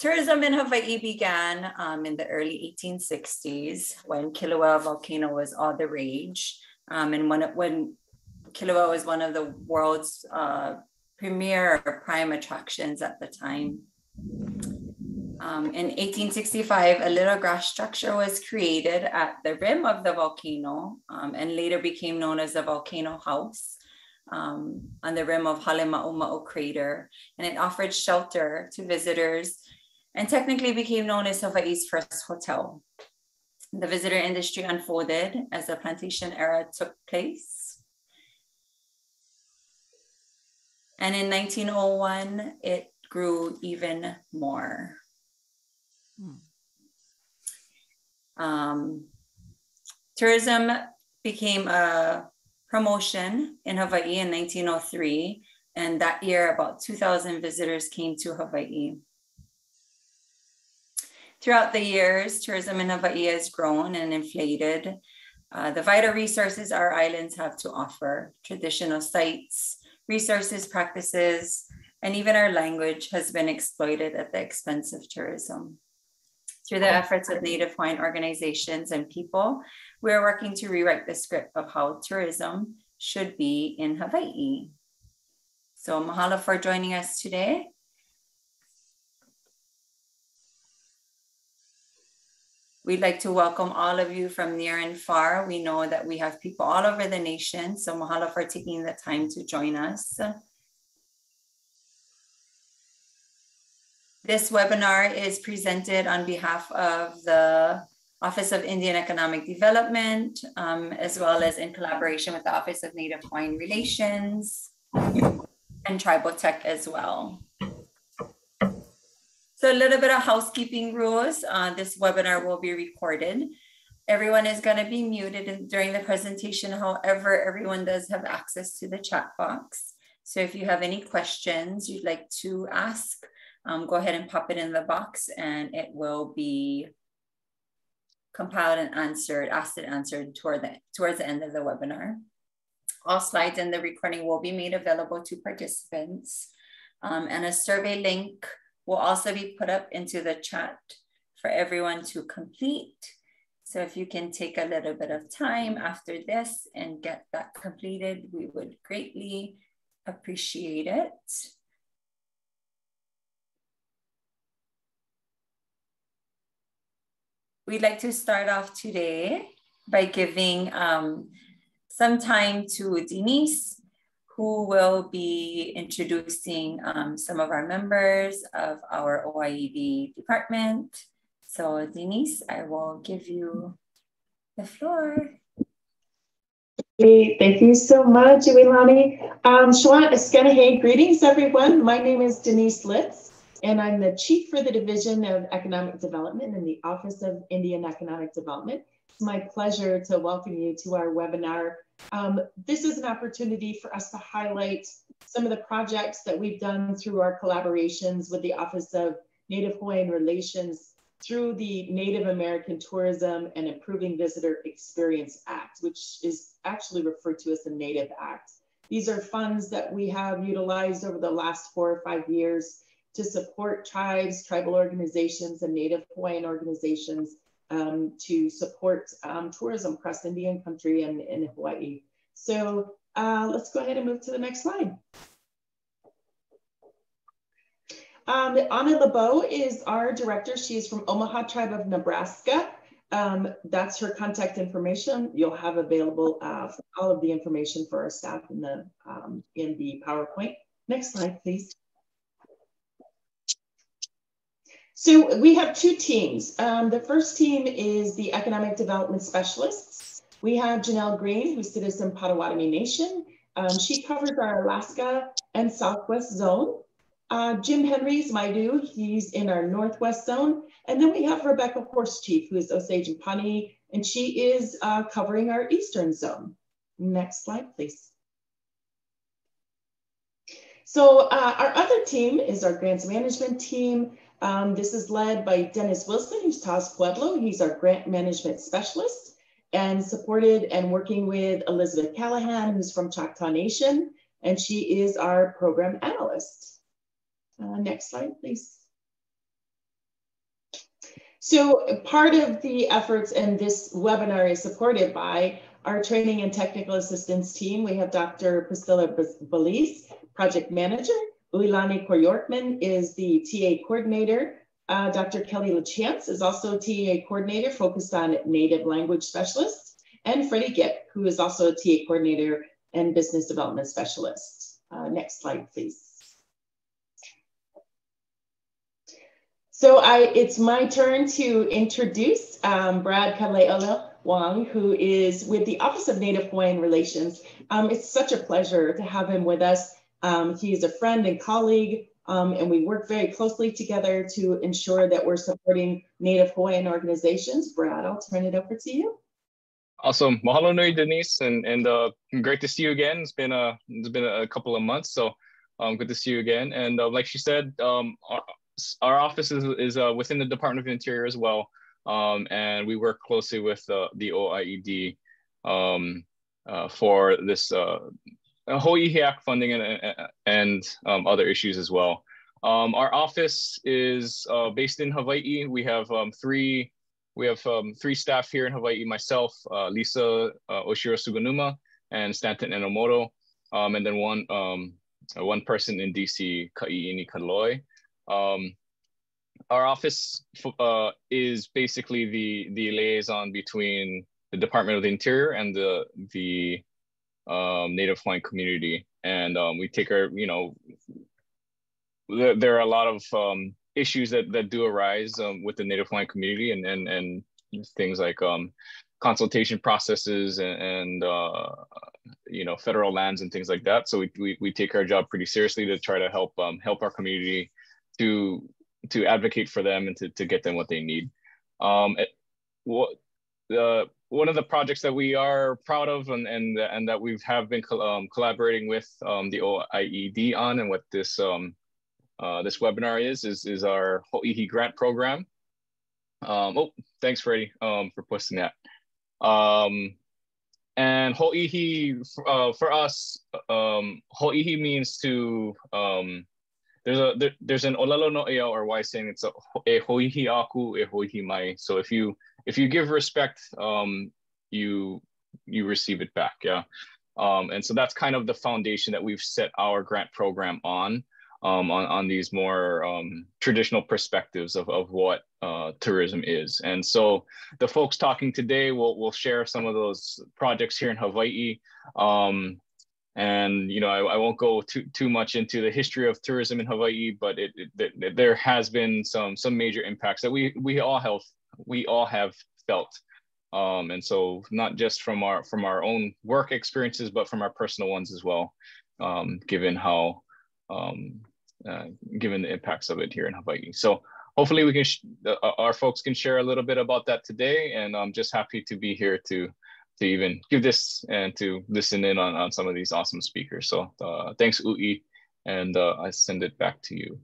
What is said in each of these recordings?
tourism in Hawaii began um, in the early 1860s when Kilauea volcano was all the rage. Um, and when, it, when Kilauea was one of the world's uh, premier prime attractions at the time. Um, in 1865, a little grass structure was created at the rim of the volcano um, and later became known as the Volcano House um, on the rim of Halemaumau crater. And it offered shelter to visitors and technically became known as Hawaii's first hotel. The visitor industry unfolded as the plantation era took place. And in 1901, it grew even more. Um, tourism became a promotion in Hawaii in 1903. And that year, about 2,000 visitors came to Hawaii. Throughout the years, tourism in Hawaii has grown and inflated. Uh, the vital resources our islands have to offer, traditional sites, resources, practices, and even our language has been exploited at the expense of tourism. Through the efforts of Native Hawaiian organizations and people, we are working to rewrite the script of how tourism should be in Hawaii. So mahalo for joining us today. We'd like to welcome all of you from near and far. We know that we have people all over the nation, so mahalo for taking the time to join us. This webinar is presented on behalf of the Office of Indian Economic Development, um, as well as in collaboration with the Office of Native Hawaiian Relations and Tribal Tech as well. So a little bit of housekeeping rules. Uh, this webinar will be recorded. Everyone is going to be muted during the presentation. However, everyone does have access to the chat box. So if you have any questions you'd like to ask, um, go ahead and pop it in the box and it will be compiled and answered, asked and answered toward the, towards the end of the webinar. All slides and the recording will be made available to participants um, and a survey link will also be put up into the chat for everyone to complete. So if you can take a little bit of time after this and get that completed, we would greatly appreciate it. We'd like to start off today by giving um, some time to Denise who will be introducing um, some of our members of our OIED department. So Denise, I will give you the floor. Great. Thank you so much, Iwilani. Um, Shwan greetings, everyone. My name is Denise Litz, and I'm the Chief for the Division of Economic Development in the Office of Indian Economic Development. It's my pleasure to welcome you to our webinar um, this is an opportunity for us to highlight some of the projects that we've done through our collaborations with the Office of Native Hawaiian Relations through the Native American Tourism and Improving Visitor Experience Act, which is actually referred to as the Native Act. These are funds that we have utilized over the last four or five years to support tribes, tribal organizations, and Native Hawaiian organizations um, to support um, tourism across Indian country and in Hawaii. So uh, let's go ahead and move to the next slide. Um, Anna LeBeau is our director. She is from Omaha Tribe of Nebraska. Um, that's her contact information. You'll have available uh, all of the information for our staff in the, um, in the PowerPoint. Next slide, please. So we have two teams. Um, the first team is the economic development specialists. We have Janelle Green, who's citizen Potawatomi Nation. Um, she covers our Alaska and Southwest zone. Uh, Jim Henry's my dude. He's in our Northwest zone. And then we have Rebecca Horse Chief, who is Osage and Pawnee, and she is uh, covering our Eastern zone. Next slide, please. So uh, our other team is our grants management team. Um, this is led by Dennis Wilson, who's Taos Pueblo. He's our grant management specialist and supported and working with Elizabeth Callahan, who's from Choctaw Nation, and she is our program analyst. Uh, next slide, please. So part of the efforts and this webinar is supported by our training and technical assistance team. We have Dr. Priscilla Belize, project manager. Uilani Koryorkman is the TA coordinator. Uh, Dr. Kelly LaChance is also TA coordinator focused on native language specialists. And Freddie Gipp, who is also a TA coordinator and business development specialist. Uh, next slide, please. So I, it's my turn to introduce um, Brad Kaleola Wong, who is with the Office of Native Hawaiian Relations. Um, it's such a pleasure to have him with us. Um, he is a friend and colleague, um, and we work very closely together to ensure that we're supporting Native Hawaiian organizations. Brad, I'll turn it over to you. Awesome. Mahalo nui, Denise, and and uh, great to see you again. It's been a it's been a couple of months, so um, good to see you again. And uh, like she said, um, our, our office is is uh, within the Department of Interior as well, um, and we work closely with uh, the OIED um, uh, for this uh, HOIHIAC funding and and um, other issues as well. Um, our office is uh, based in Hawaii. We have um, three we have um, three staff here in Hawaii, myself, uh, Lisa uh, Oshiro Suganuma, and Stanton Enomoto, um, and then one um, uh, one person in DC, Ka'iini Kaloi. Our office uh, is basically the, the liaison between the Department of the Interior and the, the um, Native Hawaiian community. And um, we take our, you know, there, there are a lot of um, issues that that do arise um, with the Native Hawaiian community and and and things like um, consultation processes and, and uh, you know federal lands and things like that. So we, we, we take our job pretty seriously to try to help um, help our community to to advocate for them and to, to get them what they need. What the one of the projects that we are proud of and and, and that we've have been um, collaborating with um, the OIED on and what this um, uh, this webinar is, is, is our Ho'ihi grant program. Um, oh, thanks, Freddie, um, for posting that. Um, and Ho'ihi, uh, for us, um, Ho'ihi means to, there's a there, there's an olelo no'eau or why saying it's a e hoihi aku e hoihi mai. So if you if you give respect, um, you you receive it back. Yeah. Um, and so that's kind of the foundation that we've set our grant program on um, on, on these more um, traditional perspectives of, of what uh, tourism is. And so the folks talking today will, will share some of those projects here in Hawaii. Um, and you know, I, I, won't go too too much into the history of tourism in Hawaii, but it, it, it, there has been some some major impacts that we we all have we all have felt. Um, and so not just from our from our own work experiences, but from our personal ones as well, um, given how um, uh, given the impacts of it here in Hawaii. So hopefully we can, uh, our folks can share a little bit about that today. And I'm just happy to be here to, to even give this and to listen in on, on some of these awesome speakers. So uh, thanks Ui, and uh, I send it back to you.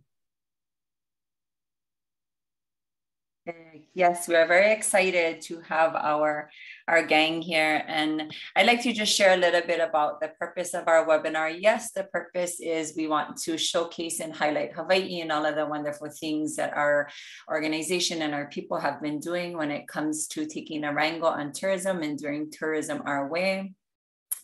Yes, we are very excited to have our, our gang here. And I'd like to just share a little bit about the purpose of our webinar. Yes, the purpose is we want to showcase and highlight Hawaii and all of the wonderful things that our organization and our people have been doing when it comes to taking a wrangle on tourism and doing tourism our way.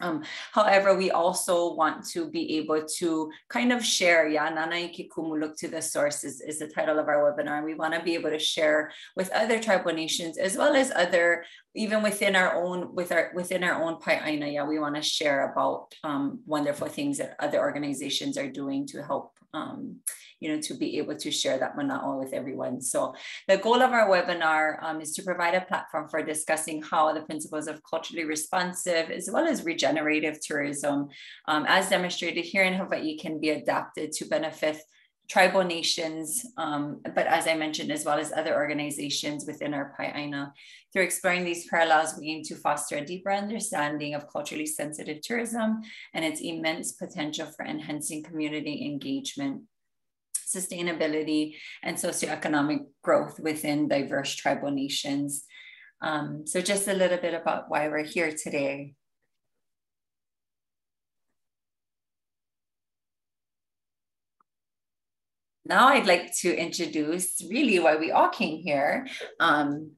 Um, however, we also want to be able to kind of share, yeah, Nana i Ke Kumu, look to the source is, is the title of our webinar. We want to be able to share with other tribal nations as well as other, even within our own, with our within our own Pai'aina, yeah, we want to share about um, wonderful things that other organizations are doing to help um, you know, to be able to share that mana'o with everyone. So the goal of our webinar um, is to provide a platform for discussing how the principles of culturally responsive as well as regenerative tourism, um, as demonstrated here in Hawaii, can be adapted to benefit tribal nations, um, but as I mentioned, as well as other organizations within our Pai'aina. Through exploring these parallels, we aim to foster a deeper understanding of culturally sensitive tourism and its immense potential for enhancing community engagement sustainability, and socioeconomic growth within diverse tribal nations. Um, so just a little bit about why we're here today. Now I'd like to introduce really why we all came here. Um,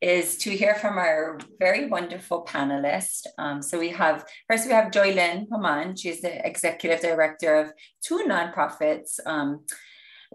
is to hear from our very wonderful panelists. Um, so we have, first we have Joylyn Paman. She's the executive director of two nonprofits. Um,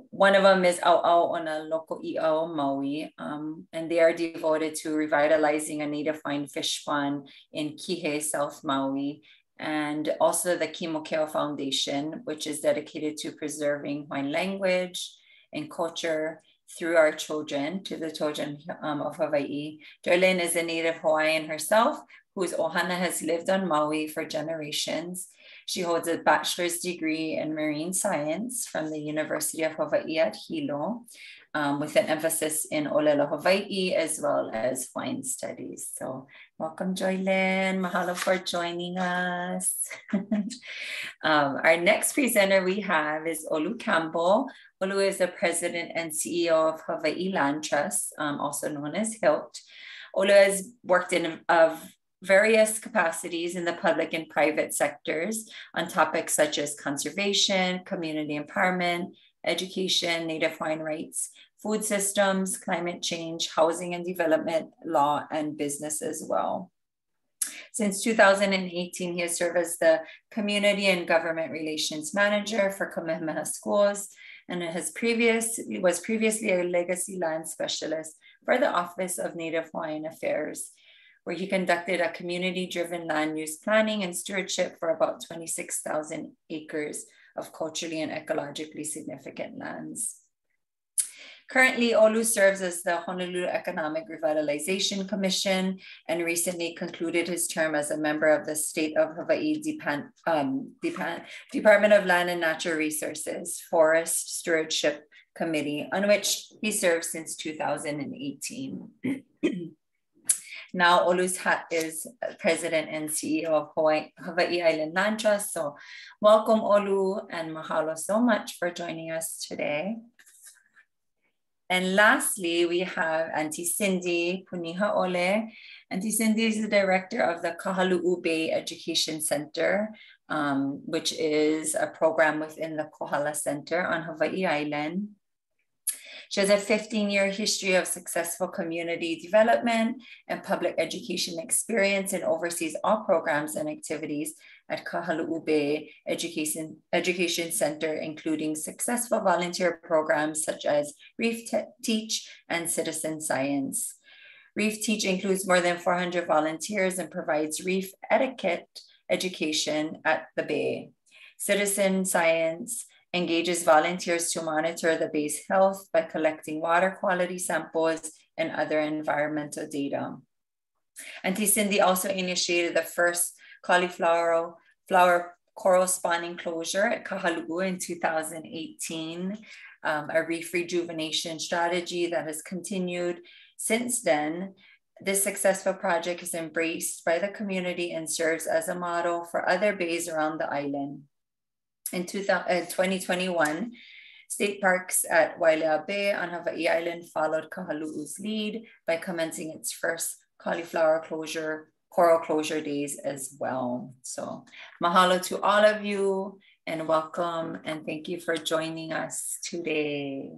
one of them is Au Au Ona Loko I'au Maui, um, and they are devoted to revitalizing a native wine fish pond in Kihei, South Maui, and also the Kimokeo Foundation, which is dedicated to preserving Hawaiian language and culture through our children to the children um, of Hawaii. Darlene is a native Hawaiian herself, whose ohana has lived on Maui for generations. She holds a bachelor's degree in marine science from the University of Hawaii at Hilo, um, with an emphasis in Olelo Hawaii as well as wine studies. So welcome, Joylyn. Mahalo for joining us. um, our next presenter we have is Olu Campbell. Olu is the president and CEO of Hawaii Land Trust, um, also known as HILT. Olu has worked in of various capacities in the public and private sectors on topics such as conservation, community empowerment, education, native Hawaiian rights, food systems, climate change, housing and development, law, and business as well. Since 2018, he has served as the Community and Government Relations Manager for Kamehameha Schools and has previous, was previously a legacy land specialist for the Office of Native Hawaiian Affairs, where he conducted a community-driven land use planning and stewardship for about 26,000 acres of culturally and ecologically significant lands. Currently, Olu serves as the Honolulu Economic Revitalization Commission and recently concluded his term as a member of the State of Hawaii Depan um, Depan Department of Land and Natural Resources Forest Stewardship Committee, on which he served since 2018. now Olu's hat is president and CEO of Hawaii, Hawaii Island Land Trust. So welcome Olu and mahalo so much for joining us today. And lastly, we have Auntie Cindy Punihaole. Auntie Cindy is the director of the Kahalu'u Bay Education Center, um, which is a program within the Kohala Center on Hawaii Island. She has a 15 year history of successful community development and public education experience and oversees all programs and activities at Kahalu'u Bay Education, Education Center, including successful volunteer programs such as Reef Teach and Citizen Science. Reef Teach includes more than 400 volunteers and provides reef etiquette education at the Bay. Citizen Science engages volunteers to monitor the bay's health by collecting water quality samples and other environmental data. Auntie Cindy also initiated the first cauliflower flower coral spawning closure at Kahalu'u in 2018, um, a reef rejuvenation strategy that has continued since then. This successful project is embraced by the community and serves as a model for other bays around the island. In 2021, uh, State parks at Waialea Bay on Hawaii Island followed Kahalu'u's lead by commencing its first cauliflower closure coral closure days as well. So mahalo to all of you and welcome and thank you for joining us today.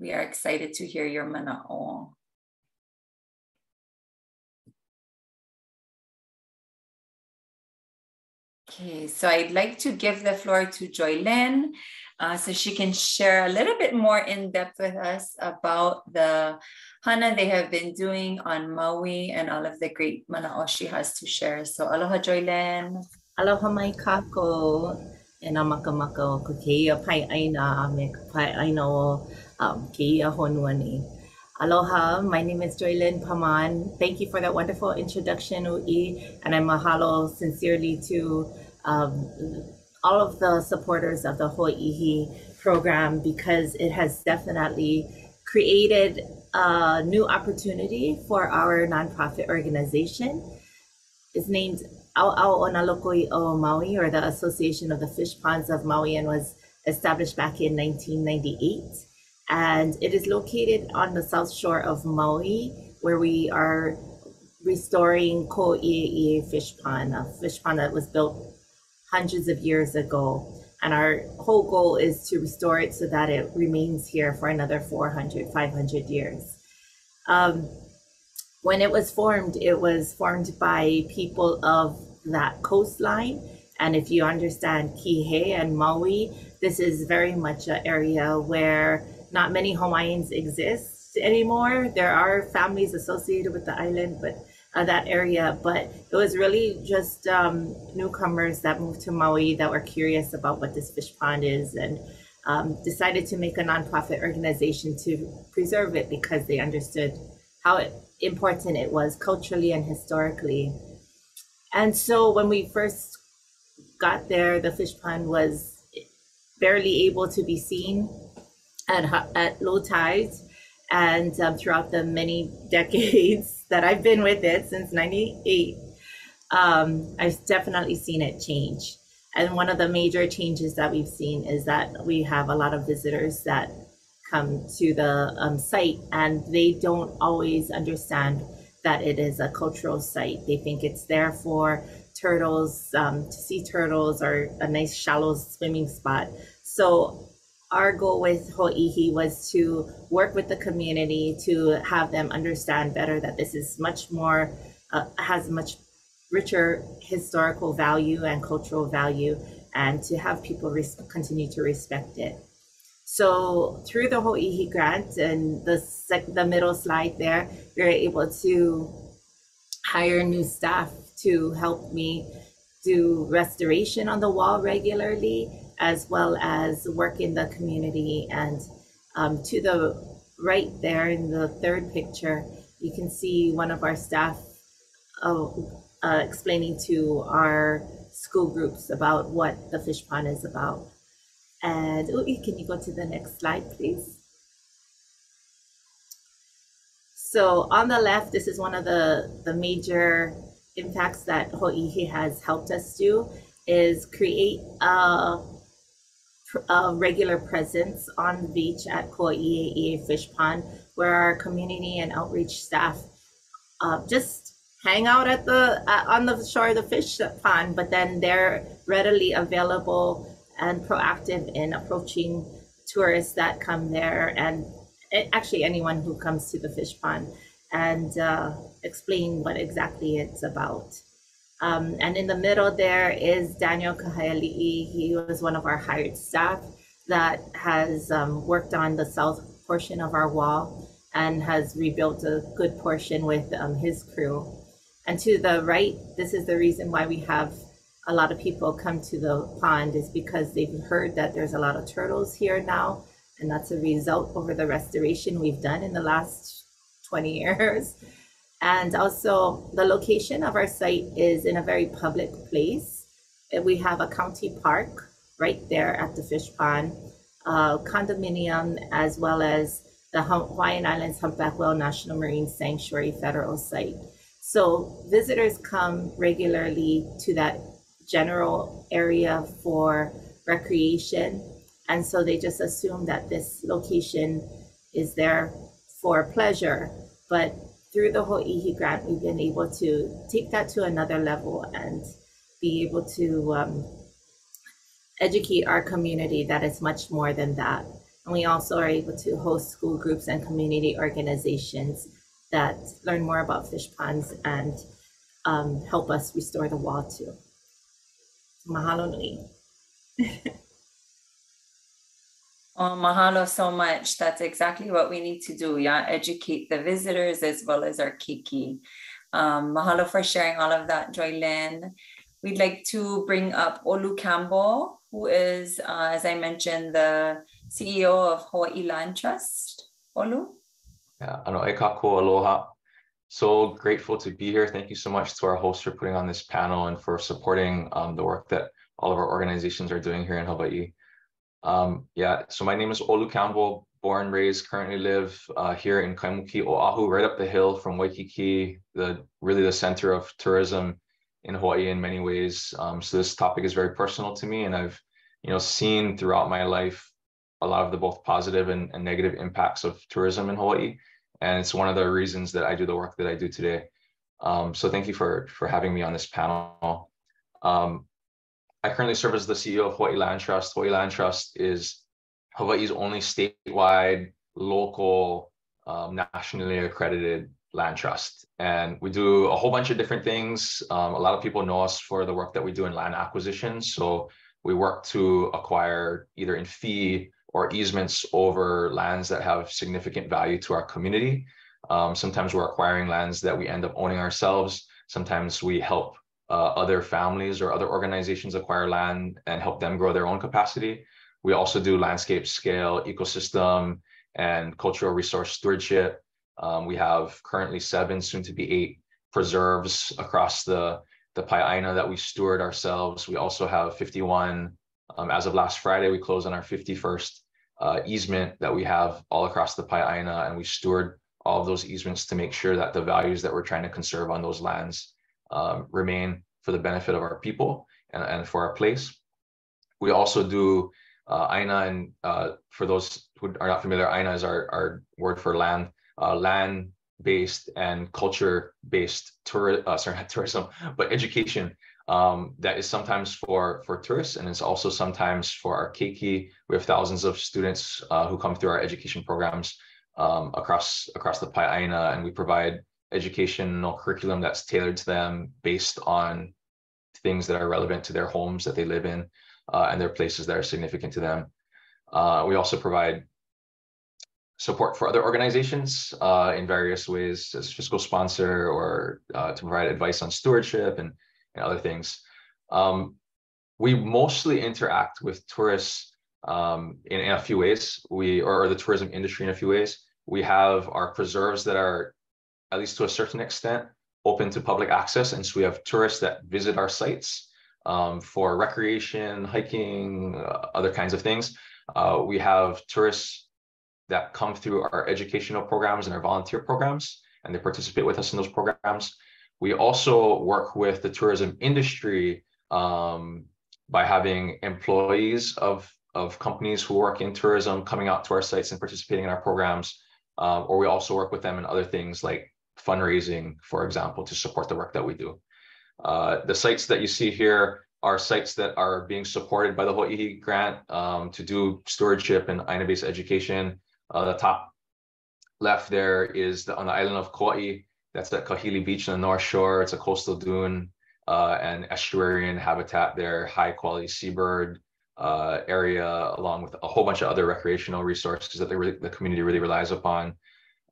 We are excited to hear your mana'o. Okay, so I'd like to give the floor to Joylyn uh, so she can share a little bit more in depth with us about the hana they have been doing on Maui and all of the great mana'o she has to share. So aloha Joylyn. Aloha mai kakou e nā makamaka o ko keia pai aina me ka pai aina o um, keia honua nei. Aloha, my name is Joylyn Paman. Thank you for that wonderful introduction, Ui, and I mahalo sincerely to um, all of the supporters of the Ho'ihi program because it has definitely created a new opportunity for our nonprofit organization. It's named Au Au Onalokoi o Maui, or the Association of the Fish Ponds of Maui, and was established back in 1998. And it is located on the south shore of Maui, where we are restoring Ko'ie'ie Fish Pond, a fish pond that was built hundreds of years ago. And our whole goal is to restore it so that it remains here for another 400, 500 years. Um, when it was formed, it was formed by people of that coastline. And if you understand Kihei and Maui, this is very much an area where not many Hawaiians exist anymore. There are families associated with the island, but uh, that area. But it was really just um, newcomers that moved to Maui that were curious about what this fish pond is and um, decided to make a nonprofit organization to preserve it because they understood how important it was culturally and historically. And so when we first got there, the fish pond was barely able to be seen at, at low tides. And um, throughout the many decades that I've been with it since 98, um, I've definitely seen it change. And one of the major changes that we've seen is that we have a lot of visitors that come to the um, site and they don't always understand that it is a cultural site. They think it's there for turtles, um, to see turtles or a nice shallow swimming spot. So our goal with Ho'ihi was to work with the community to have them understand better that this is much more, uh, has much richer historical value and cultural value, and to have people res- continue to respect it. So through the Ho'ihi grant and the sec- the middle slide there, we were able to hire new staff to help me do restoration on the wall regularly, as well as work in the community. And um, to the right there in the third picture, you can see one of our staff uh, uh, explaining to our school groups about what the fish pond is about. And oh, can you go to the next slide, please? So on the left, this is one of the, the major impacts that Ho'ihi has helped us do is create a, a regular presence on the beach at Ko'i'e'ie Fish Pond, where our community and outreach staff uh, just hang out at the uh, on the shore of the fish pond, but then they're readily available and proactive in approaching tourists that come there and actually anyone who comes to the fish pond and uh, explain what exactly it's about. Um, and in the middle there is Daniel Kahayali'i. He was one of our hired staff that has um, worked on the south portion of our wall and has rebuilt a good portion with um, his crew. And to the right, this is the reason why we have a lot of people come to the pond is because they've heard that there's a lot of turtles here now. And that's a result over the restoration we've done in the last 20 years. And also, the location of our site is in a very public place. Uh, we have a county park right there at the fish pond, a condominium, as well as the Hawaiian Islands Humpback Whale National Marine Sanctuary federal site. So visitors come regularly to that general area for recreation. And so they just assume that this location is there for pleasure. But through the whole Ho'ihi grant, we've been able to take that to another level and be able to um, educate our community that it's much more than that. And we also are able to host school groups and community organizations that learn more about fish ponds and um, help us restore the wall too. Mahalo nui. Oh, mahalo so much. That's exactly what we need to do. Yeah, educate the visitors as well as our keiki. Um, mahalo for sharing all of that, Joylyn. We'd like to bring up Olu Campbell, who is, uh, as I mentioned, the CEO of Hawaii Land Trust. Olu? Yeah, ano e aloha. So grateful to be here. Thank you so much to our host for putting on this panel and for supporting um, the work that all of our organizations are doing here in Hawaii. Um, yeah, so my name is Olu Campbell, born, raised, currently live uh, here in Kaimuki, Oahu, right up the hill from Waikiki, the really the center of tourism in Hawaii in many ways. Um, so this topic is very personal to me, and I've you know seen throughout my life a lot of the both positive and, and negative impacts of tourism in Hawaii and it's one of the reasons that I do the work that I do today. Um, so thank you for for having me on this panel. Um, I currently serve as the CEO of Hawaii Land Trust. Hawaii Land Trust is Hawaii's only statewide, local, um, nationally accredited land trust. And we do a whole bunch of different things. Um, a lot of people know us for the work that we do in land acquisition. So we work to acquire either in fee or easements over lands that have significant value to our community. Um, sometimes we're acquiring lands that we end up owning ourselves. Sometimes we help uh, other families or other organizations acquire land and help them grow their own capacity. We also do landscape scale, ecosystem, and cultural resource stewardship. Um, we have currently seven, soon to be eight preserves across the, the Pai'aina that we steward ourselves. We also have 51, um, as of last Friday, we closed on our 51st uh, easement that we have all across the Pai'aina, and we steward all of those easements to make sure that the values that we're trying to conserve on those lands um, remain for the benefit of our people and, and for our place. We also do uh, Aina, and uh, for those who are not familiar, Aina is our, our word for land, uh, land-based and culture-based tour, uh, sorry, not tourism, but education um, that is sometimes for, for tourists and it's also sometimes for our keiki. We have thousands of students uh, who come through our education programs um, across, across the Pai'aina and we provide educational curriculum that's tailored to them based on things that are relevant to their homes that they live in uh, and their places that are significant to them. Uh, we also provide support for other organizations uh, in various ways as fiscal sponsor or uh, to provide advice on stewardship and, and other things. Um, we mostly interact with tourists um, in, in, a few ways, we or, or the tourism industry in a few ways. We have our preserves that are at least to a certain extent, open to public access. And so we have tourists that visit our sites um, for recreation, hiking, uh, other kinds of things. Uh, we have tourists that come through our educational programs and our volunteer programs, and they participate with us in those programs. We also work with the tourism industry um, by having employees of, of companies who work in tourism coming out to our sites and participating in our programs. Um, or we also work with them in other things like fundraising, for example, to support the work that we do. Uh, the sites that you see here are sites that are being supported by the Ho'ihi grant um, to do stewardship and Aina-based education. Uh, the top left there is the, on the island of Kauai. That's at Kahili Beach on the North Shore. It's a coastal dune uh, and estuarine habitat there, high quality seabird uh, area, along with a whole bunch of other recreational resources that the, the community really relies upon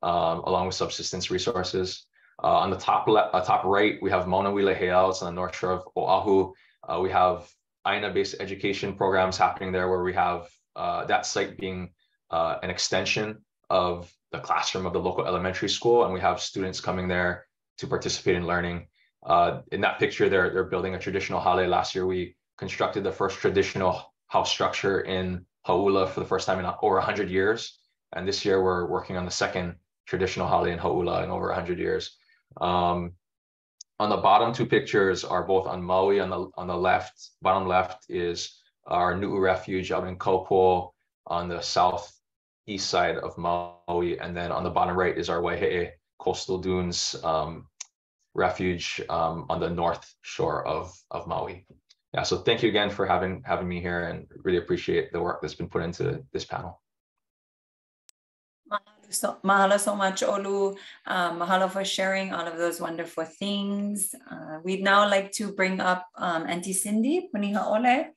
um, along with subsistence resources. Uh, on the top left, uh, top right, we have Maunawila Heiau. It's on the north shore of Oahu. Uh, we have Aina-based education programs happening there, where we have uh, that site being uh, an extension of the classroom of the local elementary school, and we have students coming there to participate in learning. Uh, in that picture, they're they're building a traditional hale. Last year, we constructed the first traditional house structure in Hauula for the first time in over 100 years, and this year we're working on the second traditional hale and Hauula in over 100 years. Um, on the bottom two pictures are both on Maui. On the on the left, bottom left is our Nu'u refuge out in Kaupo on the southeast side of Maui, and then on the bottom right is our Waihe'e coastal dunes um, refuge um, on the north shore of of Maui. Yeah, so thank you again for having having me here, and really appreciate the work that's been put into this panel so, mahalo so much, Olu. Uh, mahalo for sharing all of those wonderful things. Uh, we'd now like to bring up um, Auntie Cindy Punihaole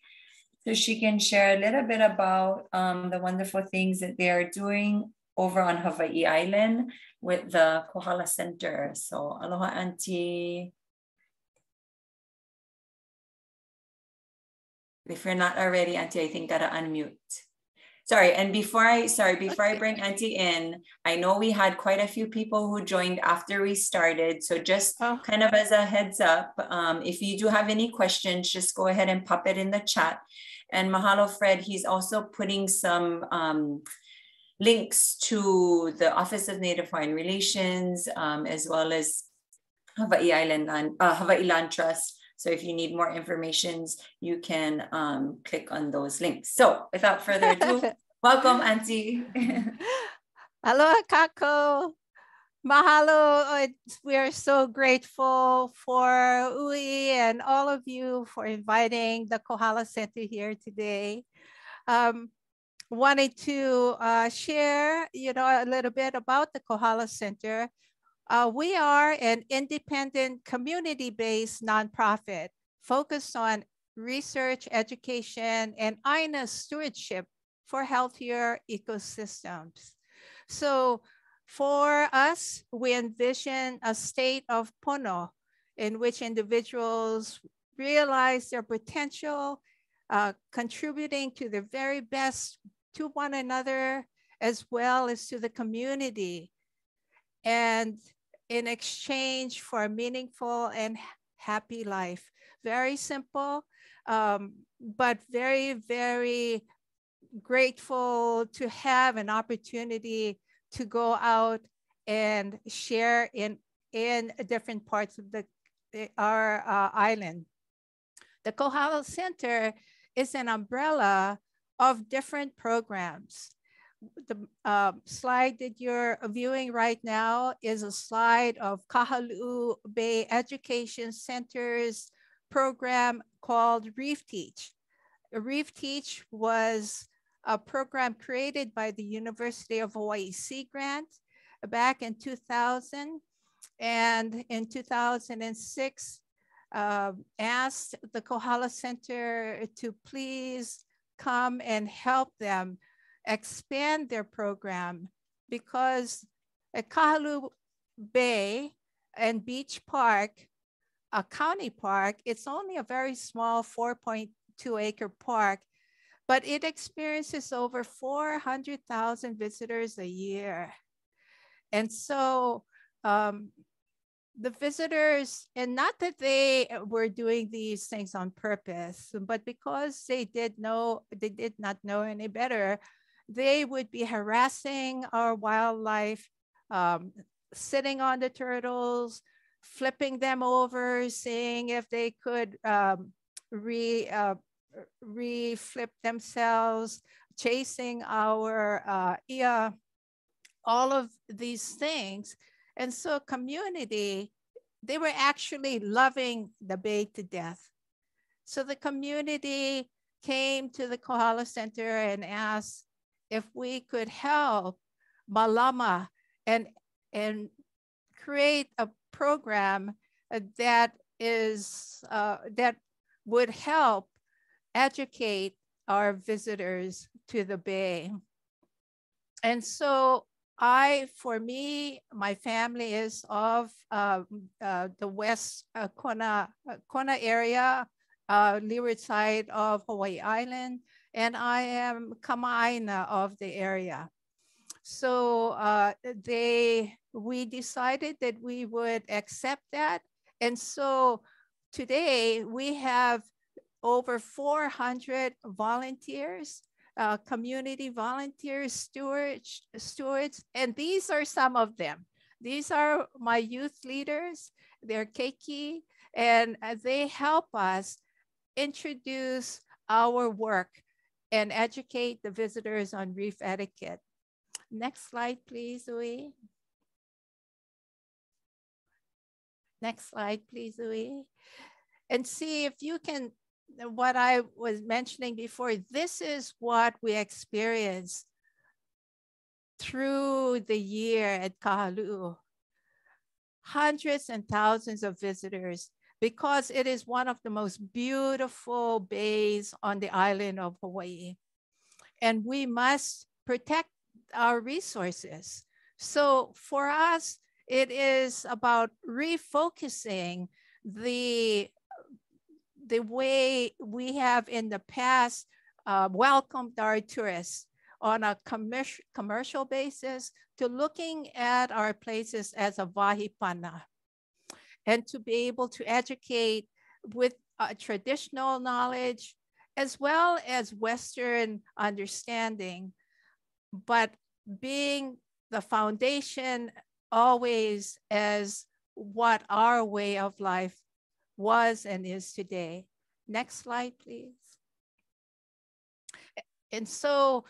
so she can share a little bit about um, the wonderful things that they are doing over on Hawaii Island with the Kohala Center. So aloha, Auntie. If you're not already, Auntie, I think gotta unmute. Sorry, and before I sorry, before I bring Auntie in, I know we had quite a few people who joined after we started. So just oh. kind of as a heads up, um, if you do have any questions, just go ahead and pop it in the chat. And Mahalo Fred, he's also putting some um, links to the Office of Native Hawaiian Relations, um, as well as Hawaii Island Land, uh, Hawaii Land Trust so if you need more information, you can um, click on those links. So without further ado, welcome, Auntie. Aloha, Kakou. Mahalo. We are so grateful for Ui and all of you for inviting the Kohala Center here today. Um, wanted to uh, share, you know, a little bit about the Kohala Center. Uh, we are an independent community-based nonprofit focused on research, education, and aina stewardship for healthier ecosystems. So for us, we envision a state of pono in which individuals realize their potential, uh, contributing to the very best to one another as well as to the community. And in exchange for a meaningful and happy life. Very simple, um, but very, very grateful to have an opportunity to go out and share in, in different parts of the, our uh, island. The Kohala Center is an umbrella of different programs. The uh, slide that you're viewing right now is a slide of Kahaluu Bay Education Center's program called Reef Teach. Reef Teach was a program created by the University of Hawaii Sea Grant back in 2000. And in 2006, uh, asked the Kohala Center to please come and help them expand their program because at Kahaluu Bay and Beach Park, a county park, it's only a very small 4.2 acre park but it experiences over 400,000 visitors a year. And so um, the visitors, and not that they were doing these things on purpose, but because they did know, they did not know any better, they would be harassing our wildlife, um, sitting on the turtles, flipping them over, seeing if they could um, re, uh, reflip themselves, chasing our uh, ear, all of these things. And so community, they were actually loving the bay to death. So the community came to the Kohala Center and asked if we could help Malama and, and create a program that is uh, that would help educate our visitors to the Bay. And so I, for me, my family is of uh, uh, the West uh, Kona, uh, Kona area, uh, leeward side of Hawaii Island, and I am Kama'aina of the area. So uh, they, we decided that we would accept that. And so today we have over 400 volunteers, uh, community volunteers, stewards, stewards, and these are some of them. These are my youth leaders, they're keiki, and uh, they help us introduce our work and educate the visitors on reef etiquette. Next slide, please, Ui. Next slide, please, Ui. And see if you can what I was mentioning before, this is what we experience through the year at Kahaluu. Hundreds and thousands of visitors because it is one of the most beautiful bays on the island of Hawaii. And we must protect our resources. So for us, it is about refocusing the the way we have in the past uh, welcomed our tourists on a commercial commercial basis to looking at our places as a wahi pana and to be able to educate with uh, traditional knowledge as well as Western understanding, but being the foundation always as what our way of life was and is today. Next slide, please. And so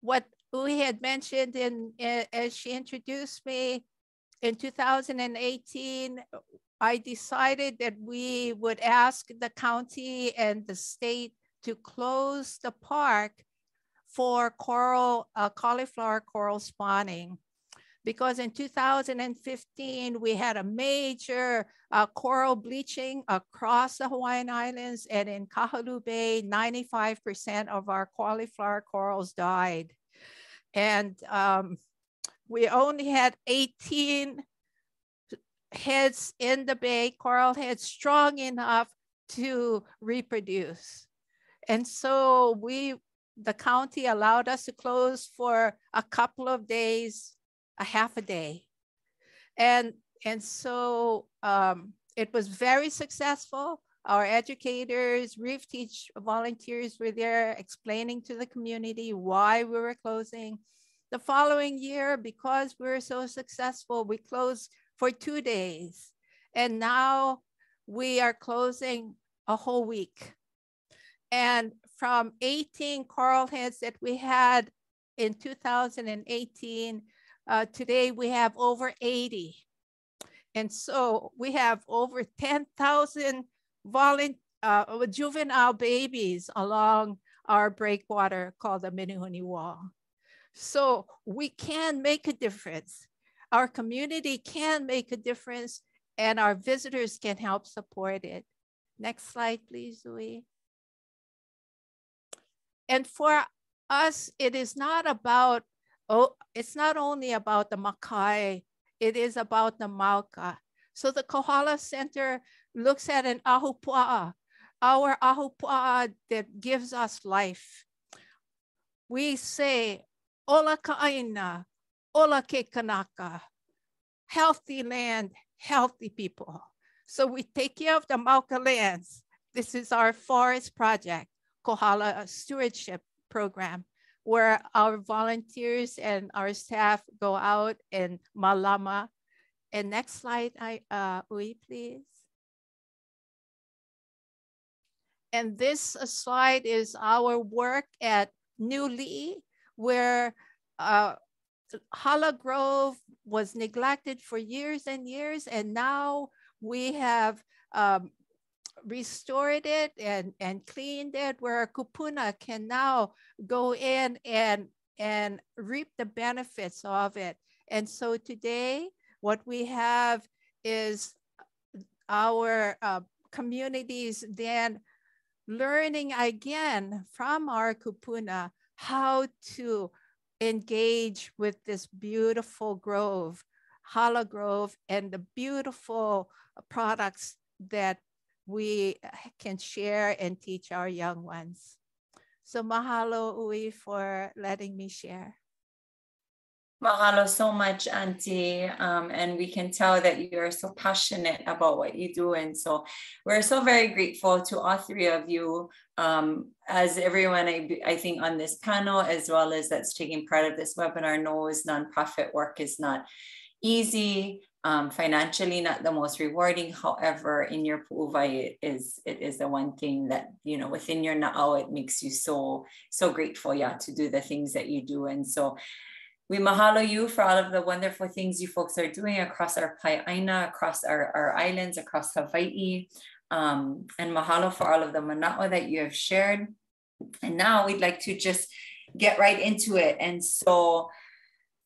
what we had mentioned in, as she introduced me, in 2018, I decided that we would ask the county and the state to close the park for coral, uh, cauliflower coral spawning. Because in 2015, we had a major uh, coral bleaching across the Hawaiian Islands and in Kahaluu Bay, 95% of our cauliflower corals died. And um, we only had 18 heads in the bay, coral heads strong enough to reproduce. And so we, the county allowed us to close for a couple of days, a half a day. And, and so um, it was very successful. Our educators, Reef Teach volunteers were there explaining to the community why we were closing. The following year, because we were so successful, we closed for two days. And now we are closing a whole week. And from 18 coral heads that we had in 2018, uh, today we have over 80. And so we have over 10,000 volunteer uh, juvenile babies along our breakwater called the Menehune Wall. So we can make a difference. Our community can make a difference and our visitors can help support it. Next slide, please, Zoe. And for us, it is not about, oh, it's not only about the Makai, it is about the Mauka. So the Kohala Center looks at an ahupua'a, our ahupua'a that gives us life. We say, ola ka'aina, ola ke kanaka, healthy land, healthy people. So we take care of the Mauka lands. This is our forest project, Kohala Stewardship Program, where our volunteers and our staff go out and malama. And next slide, I, uh, Ui, please. And this slide is our work at New Lee, where uh, Hala Grove was neglected for years and years, and now we have um, restored it and, and cleaned it where kupuna can now go in and, and reap the benefits of it. And so today, what we have is our uh, communities then learning again from our kupuna how to engage with this beautiful grove, Hala Grove, and the beautiful products that we can share and teach our young ones. So mahalo, Ui, for letting me share. Mahalo so much, Auntie. Um, and we can tell that you are so passionate about what you do. And so we're so very grateful to all three of you. Um, as everyone, I, I think, on this panel, as well as that's taking part of this webinar, knows nonprofit work is not easy. Um, financially not the most rewarding. However, in your pu'uwai, it is it is the one thing that you know within your na'au it makes you so so grateful, yeah, to do the things that you do. And so we mahalo you for all of the wonderful things you folks are doing across our Pai'aina, across our, our islands, across Hawaii. Um, and mahalo for all of the mana'o that you have shared. And now we'd like to just get right into it. And so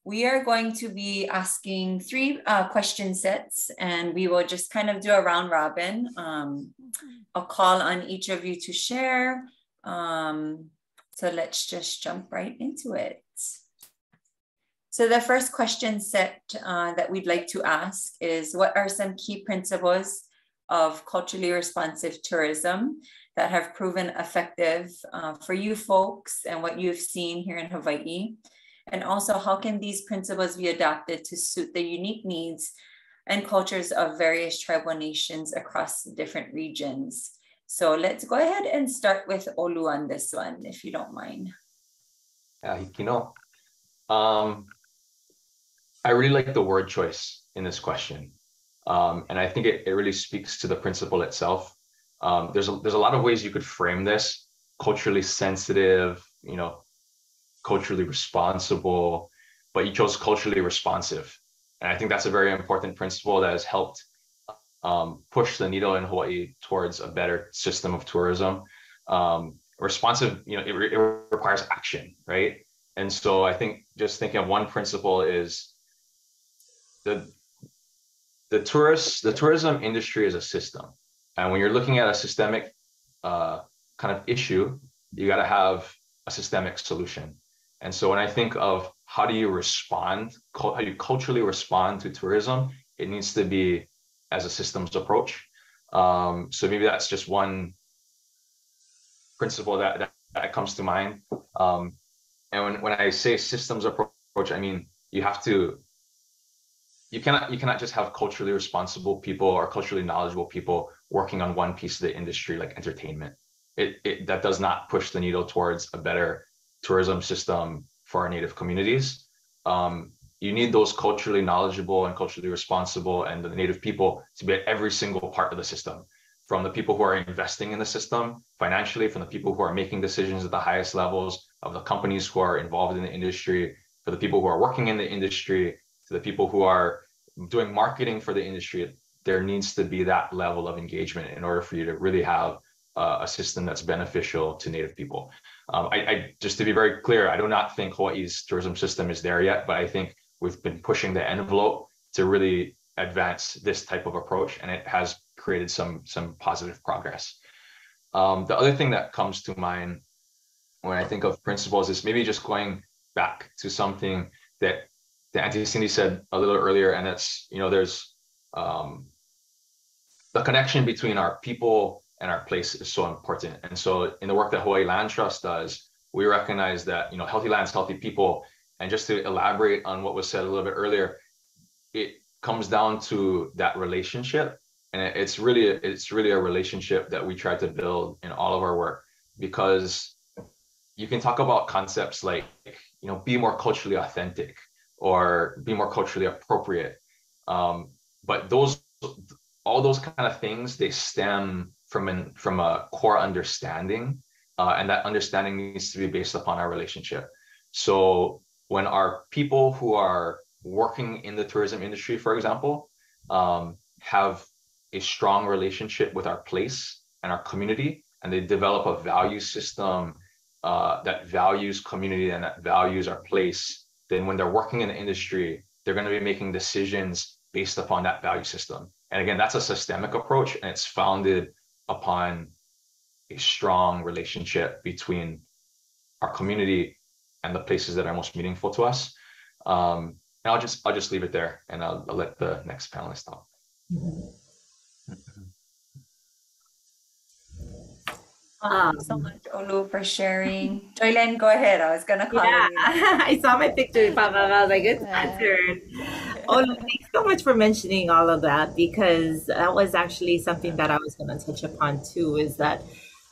we are going to be asking three uh, question sets and we will just kind of do a round robin. Um, I'll call on each of you to share. Um, so let's just jump right into it. So the first question set uh, that we'd like to ask is what are some key principles of culturally responsive tourism that have proven effective uh, for you folks and what you've seen here in Hawaii? And also how can these principles be adapted to suit the unique needs and cultures of various tribal nations across different regions? So let's go ahead and start with Olu on this one, if you don't mind. Yeah, you know, um, I really like the word choice in this question. Um, and I think it, it really speaks to the principle itself. Um, there's, a, there's a lot of ways you could frame this culturally sensitive, you know, culturally responsible, but you chose culturally responsive. And I think that's a very important principle that has helped um, push the needle in Hawaii towards a better system of tourism. Um, responsive, you know, it, it requires action, right? And so I think just thinking of one principle is the the tourist the tourism industry is a system, and when you're looking at a systemic uh, kind of issue, you got to have a systemic solution. And so when I think of how do you respond, how you culturally respond to tourism, it needs to be as a systems approach. Um, so maybe that's just one principle that, that, that comes to mind. Um, and when, when I say systems approach, I mean you have to you cannot you cannot just have culturally responsible people or culturally knowledgeable people working on one piece of the industry like entertainment. It, it that does not push the needle towards a better tourism system for our native communities. Um, you need those culturally knowledgeable and culturally responsible and the native people to be at every single part of the system from the people who are investing in the system financially from the people who are making decisions at the highest levels of the companies who are involved in the industry for the people who are working in the industry to the people who are doing marketing for the industry there needs to be that level of engagement in order for you to really have uh, a system that's beneficial to native people um, I, I, just to be very clear, I do not think Hawaii's tourism system is there yet, but I think we've been pushing the envelope to really advance this type of approach, and it has created some some positive progress. Um, the other thing that comes to mind when I think of principles is maybe just going back to something that the Auntie Cindy said a little earlier, and that's you know there's um, the connection between our people and our place is so important. And so in the work that Hawaii Land Trust does, we recognize that, you know, healthy lands, healthy people. And just to elaborate on what was said a little bit earlier, it comes down to that relationship. And it's really, it's really a relationship that we try to build in all of our work because you can talk about concepts like, you know, be more culturally authentic or be more culturally appropriate. Um, but those, all those kind of things, they stem from an from a core understanding, uh, and that understanding needs to be based upon our relationship. So when our people who are working in the tourism industry, for example, um, have a strong relationship with our place and our community, and they develop a value system uh, that values community and that values our place, then when they're working in the industry, they're going to be making decisions based upon that value system. And again, that's a systemic approach, and it's founded upon a strong relationship between our community and the places that are most meaningful to us. Um, and I'll just I'll just leave it there, and I'll, I'll let the next panelist talk. Um, so much, Olu, for sharing. Joylen, go ahead. I was gonna call yeah, you. I saw my picture, Papa. I was like, it's answered. Oh, thanks so much for mentioning all of that because that was actually something that I was going to touch upon too. Is that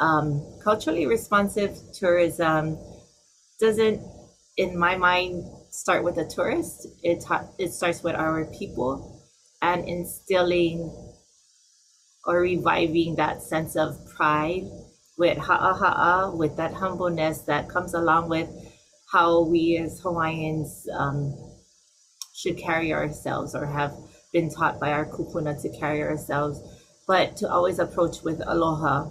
um, culturally responsive tourism doesn't, in my mind, start with the tourist. It ta- it starts with our people and instilling or reviving that sense of pride with ha'a ha'a, with that humbleness that comes along with how we as Hawaiians um, should carry ourselves or have been taught by our kupuna to carry ourselves, but to always approach with aloha.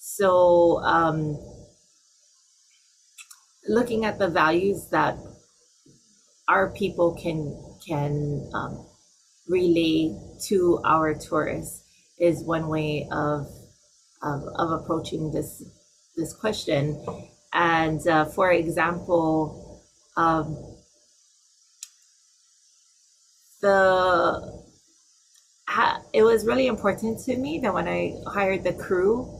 So, um, looking at the values that our people can can um, relay to our tourists is one way of of, of approaching this this question. And uh, for example, um, the it was really important to me that when I hired the crew,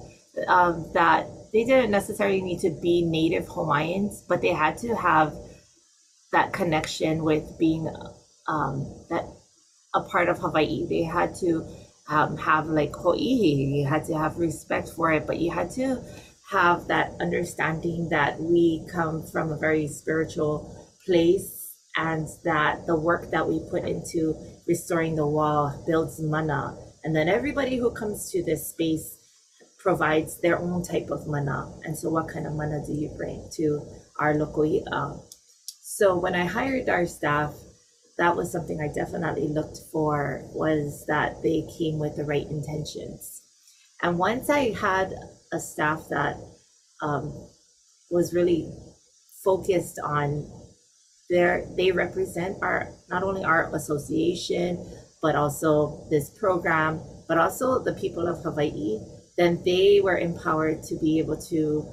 um, that they didn't necessarily need to be native Hawaiians, but they had to have that connection with being um, that a part of Hawaii. They had to um, have like ho'ihi, you had to have respect for it, but you had to have that understanding that we come from a very spiritual place and that the work that we put into restoring the wall builds mana. And then everybody who comes to this space provides their own type of mana. And so, what kind of mana do you bring to our local? Uh, so, when I hired our staff, that was something I definitely looked for was that they came with the right intentions. And once I had a staff that um, was really focused on their, they represent our not only our association, but also this program, but also the people of Hawaii, then they were empowered to be able to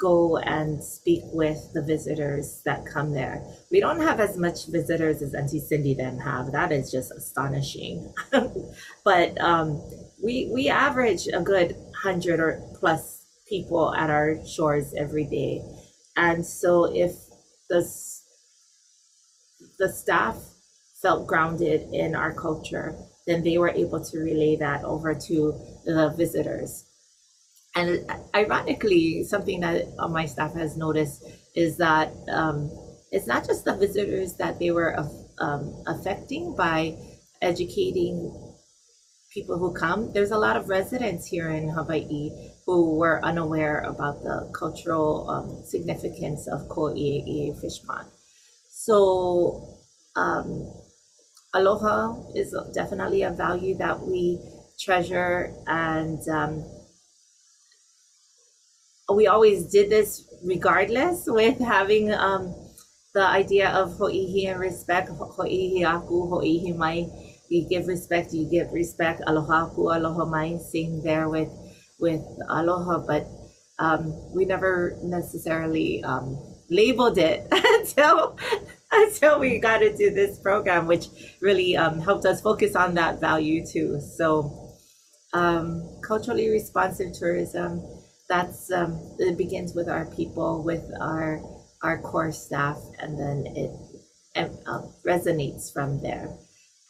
go and speak with the visitors that come there. We don't have as much visitors as Auntie Cindy them have. That is just astonishing. but um, we we average a good hundred or plus people at our shores every day, and so if the the staff felt grounded in our culture, then they were able to relay that over to the visitors. And ironically, something that my staff has noticed is that um, it's not just the visitors that they were um, affecting by educating people who come. There's a lot of residents here in Hawaii who were unaware about the cultural um, significance of Ko'ie'ie fish pond. So um, aloha is definitely a value that we treasure and um, we always did this regardless with having um, the idea of ho'ihi and respect, ho'ihi aku, ho'ihi mai. You give respect, you give respect. Aloha aku, aloha mai, same there with with aloha, but um, we never necessarily um, labeled it until until we got into this program, which really um, helped us focus on that value too. So, um, culturally responsive tourism that's um, it begins with our people, with our our core staff, and then it uh, resonates from there.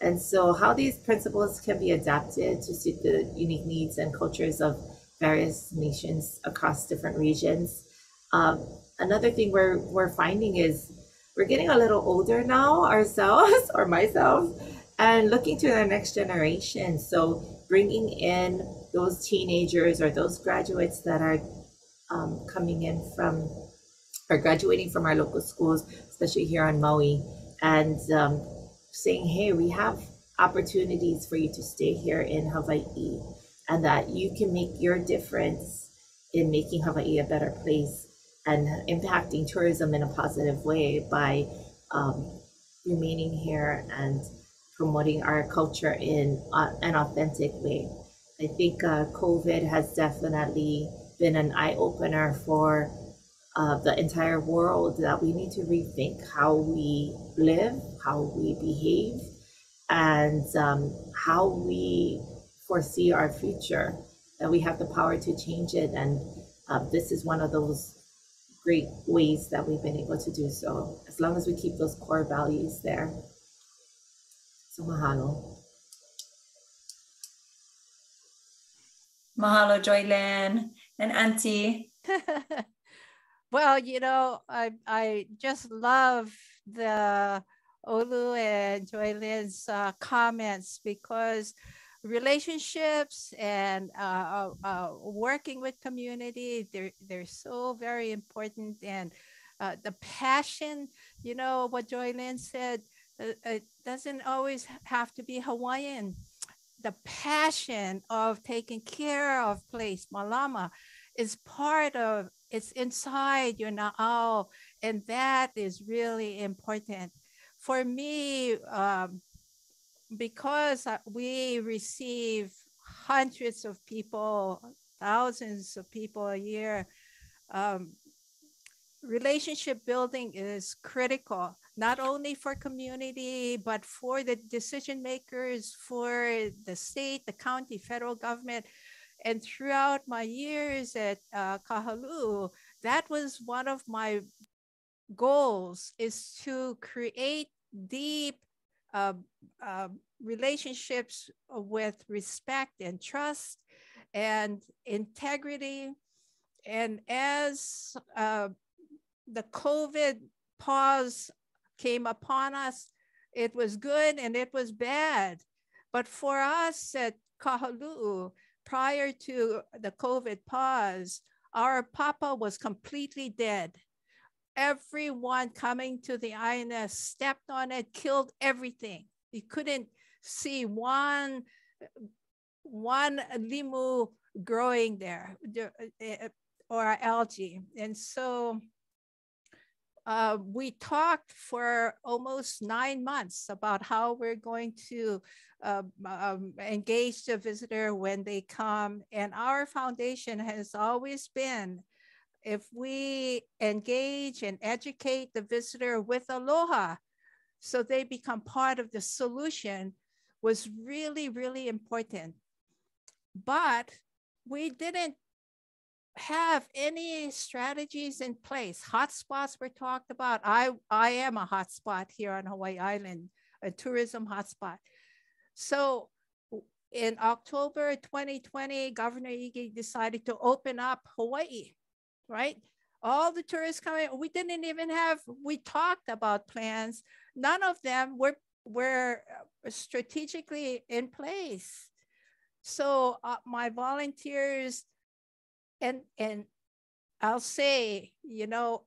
And so, how these principles can be adapted to suit the unique needs and cultures of various nations across different regions. Um, another thing we're we're finding is we're getting a little older now ourselves, or myself, and looking to the next generation. So, bringing in those teenagers or those graduates that are um, coming in from or graduating from our local schools, especially here on Maui, and um, saying, hey, we have opportunities for you to stay here in Hawaii and that you can make your difference in making Hawaii a better place and impacting tourism in a positive way by um, remaining here and promoting our culture in an authentic way. I think uh, COVID has definitely been an eye opener for uh, the entire world that we need to rethink how we live, how we behave, and um, how we foresee our future. That we have the power to change it, and uh, this is one of those great ways that we've been able to do so. As long as we keep those core values there. So mahalo. Mahalo, Joylyn and Auntie. well, you know, I I just love the Olu and Joylyn's uh, comments because relationships and uh, uh, uh, working with community they're they're so very important and uh, the passion you know what Joylyn said uh, it doesn't always have to be Hawaiian the passion of taking care of place, malama, is part of it's inside your na'au, and that is really important. For me, um, because we receive hundreds of people, thousands of people a year, um, relationship building is critical not only for community, but for the decision makers, for the state, the county, federal government. And throughout my years at uh, Kahaluu, that was one of my goals is to create deep uh, uh, relationships with respect and trust and integrity. And as uh, the COVID pause came upon us, it was good and it was bad. But for us at Kahaluu, prior to the COVID pause, our papa was completely dead. everyone coming to the INS stepped on it, killed everything. You couldn't see one, one limu growing there uh, or algae. And so uh, we talked for almost nine months about how we're going to uh, um, engage the visitor when they come. And our foundation has always been if we engage and educate the visitor with aloha so they become part of the solution was really, really important. But we didn't have any strategies in place. Hotspots were talked about. I, I am a hotspot here on Hawaii Island, a tourism hotspot. So in October 2020, Governor Ige decided to open up Hawaii right? All the tourists coming, we didn't even have, we talked about plans. None of them were, were uh, strategically in place. So uh, my volunteers, and, and I'll say, you know,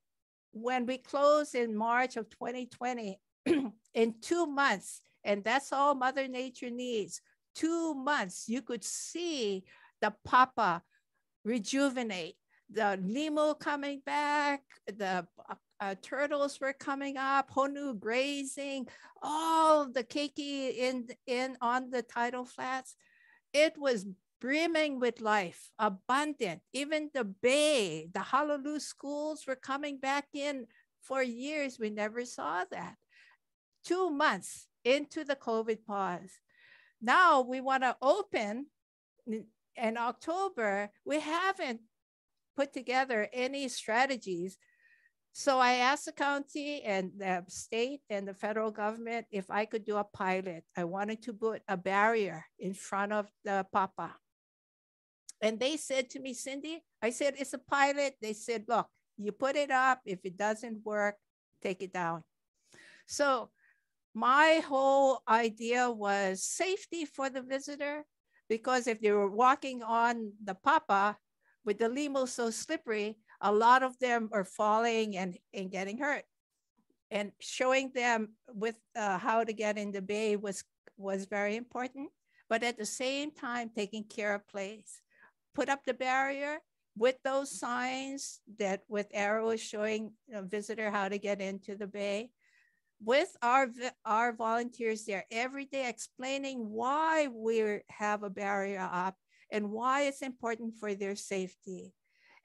when we closed in March of 2020, in two months, and that's all Mother Nature needs, two months, you could see the papa rejuvenate the limu coming back, the uh, turtles were coming up, honu grazing, all the keiki in, in on the tidal flats. It was brimming with life, abundant. Even the bay, the Halalu schools were coming back in for years. We never saw that. Two months into the COVID pause. Now we want to open in October. We haven't put together any strategies. So I asked the county and the state and the federal government if I could do a pilot. I wanted to put a barrier in front of the papa. And they said to me, Cindy, I said, it's a pilot. They said, look, you put it up. If it doesn't work, take it down. So my whole idea was safety for the visitor, because if they were walking on the papa, with the limu so slippery, a lot of them are falling and, and getting hurt. And showing them with uh, how to get in the bay was, was very important. But at the same time, taking care of place. Put up the barrier with those signs that with arrows showing a visitor how to get into the bay with our our volunteers there every day explaining why we have a barrier up and why it's important for their safety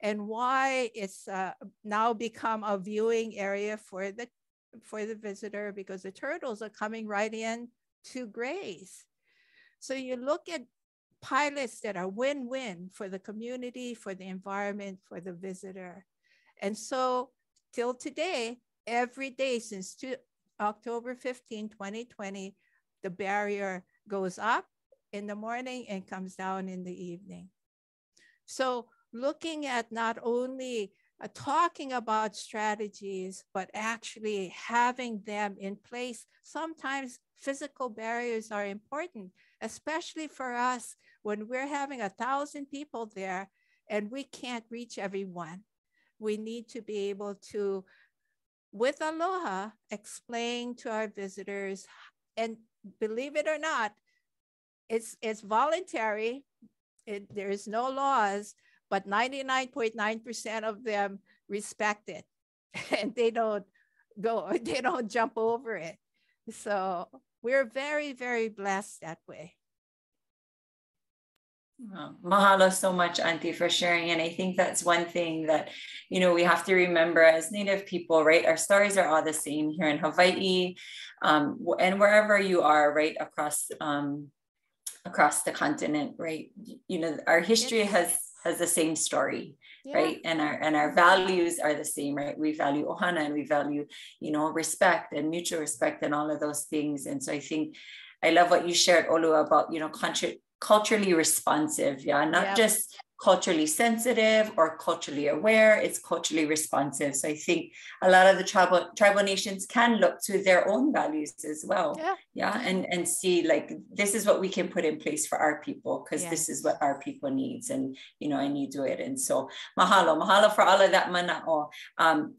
and why it's uh, now become a viewing area for the for the visitor because the turtles are coming right in to graze. So you look at pilots that are win-win for the community, for the environment, for the visitor. And so till today, every day since two, October 15, 2020, the barrier goes up in the morning and comes down in the evening. So looking at not only uh, talking about strategies, but actually having them in place. Sometimes physical barriers are important, especially for us when we're having a thousand people there and we can't reach everyone. We need to be able to, with Aloha, explain to our visitors, and believe it or not, it's it's voluntary. It, there is no laws, but 99.9% of them respect it, and they don't go. They don't jump over it. So we're very very blessed that way. Mahalo so much, Auntie, for sharing. And I think that's one thing that, you know, we have to remember as Native people, right? Our stories are all the same here in Hawaii um, and wherever you are, right, across um, across the continent, right? You know, our history has has the same story, yeah. right? And our and our values are the same, right? We value ohana and we value, you know, respect and mutual respect and all of those things. And so I think I love what you shared, Olu, about you know, culturally responsive, yeah, not yeah. just culturally sensitive or culturally aware, it's culturally responsive. So I think a lot of the tribal tribal nations can look to their own values as well. Yeah. Yeah. And and see like this is what we can put in place for our people because yes. this is what our people needs. And you know, and you do it. And so mahalo, mahalo for all of that mana'o. Um,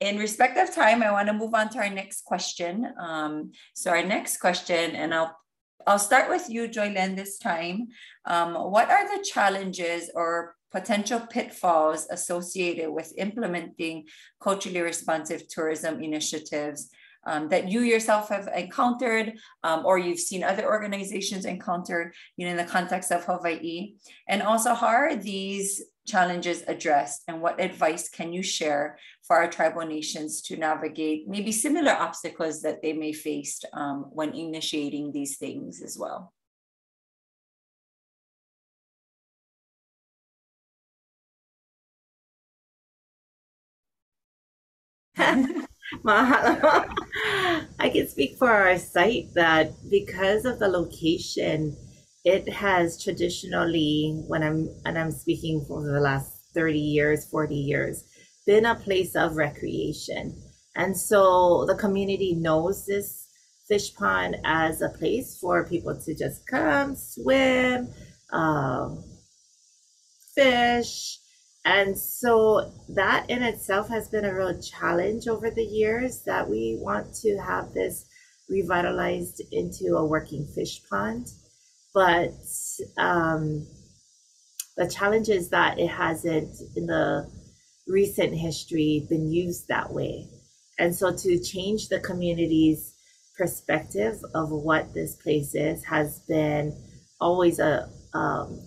in respect of time, I want to move on to our next question. Um, so our next question, and I'll I'll start with you, Joylen, this time. Um, what are the challenges or potential pitfalls associated with implementing culturally responsive tourism initiatives um, that you yourself have encountered um, or you've seen other organizations encounter you know, in the context of Hawaii? And also, how are these challenges addressed and what advice can you share for our tribal nations to navigate maybe similar obstacles that they may face um, when initiating these things as well? I can speak for our site that because of the location, it has traditionally, when I'm and I'm speaking for the last 30 years, 40 years, been a place of recreation. And so the community knows this fish pond as a place for people to just come swim, um, fish, and so that in itself has been a real challenge over the years that we want to have this revitalized into a working fish pond. But um, the challenge is that it hasn't in the recent history been used that way. And so to change the community's perspective of what this place is has been always a um,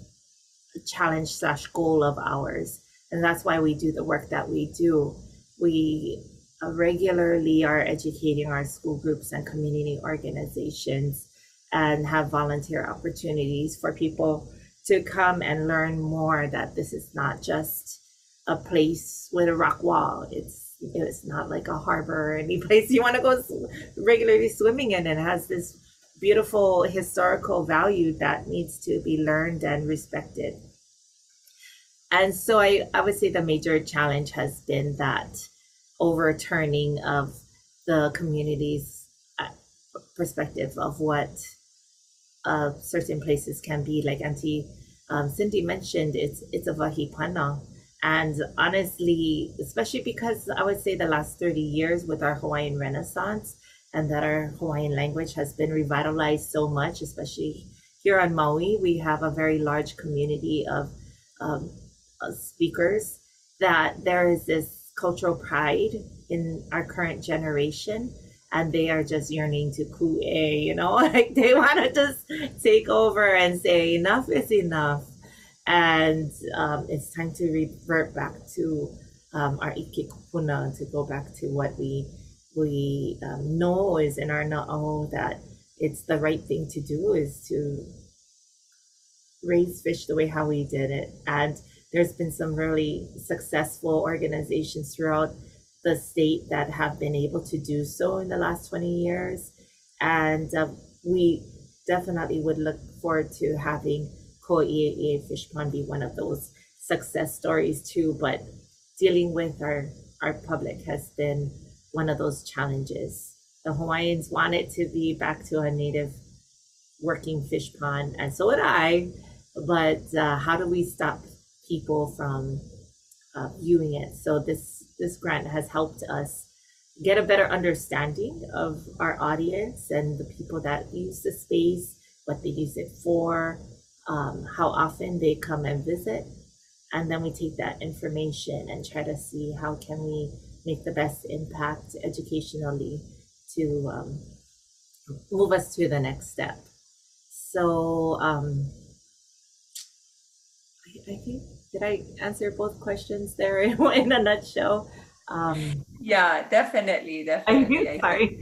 challenge slash goal of ours and that's why we do the work that we do. We uh, regularly are educating our school groups and community organizations and have volunteer opportunities for people to come and learn more that this is not just a place with a rock wall. It's it's not like a harbor or any place you want to go regularly swimming in. It has this beautiful historical value that needs to be learned and respected. And so I, I would say the major challenge has been that overturning of the community's uh, perspective of what uh, certain places can be. Like Auntie um, Cindy mentioned, it's it's a wahi pana. And honestly, especially because I would say the last 30 years with our Hawaiian Renaissance and that our Hawaiian language has been revitalized so much, especially here on Maui, we have a very large community of um, speakers that there is this cultural pride in our current generation and they are just yearning to kue, you know, like they want to just take over and say enough is enough. And um, it's time to revert back to um, our ike kupuna, to go back to what we we um, know is in our na'au that it's the right thing to do is to raise fish the way how we did it. And there's been some really successful organizations throughout the state that have been able to do so in the last 20 years. And uh, we definitely would look forward to having Ko'ie'ie Fish Pond be one of those success stories too. But dealing with our, our public has been one of those challenges. The Hawaiians want it to be back to a native working fish pond, and so would I. But uh, how do we stop people from uh, viewing it. So this this grant has helped us get a better understanding of our audience and the people that use the space, what they use it for, um, how often they come and visit, and then we take that information and try to see how can we make the best impact educationally to um, move us to the next step. So um, I, I think did I answer both questions there in, in a nutshell? Um, yeah, definitely, definitely. I'm sorry.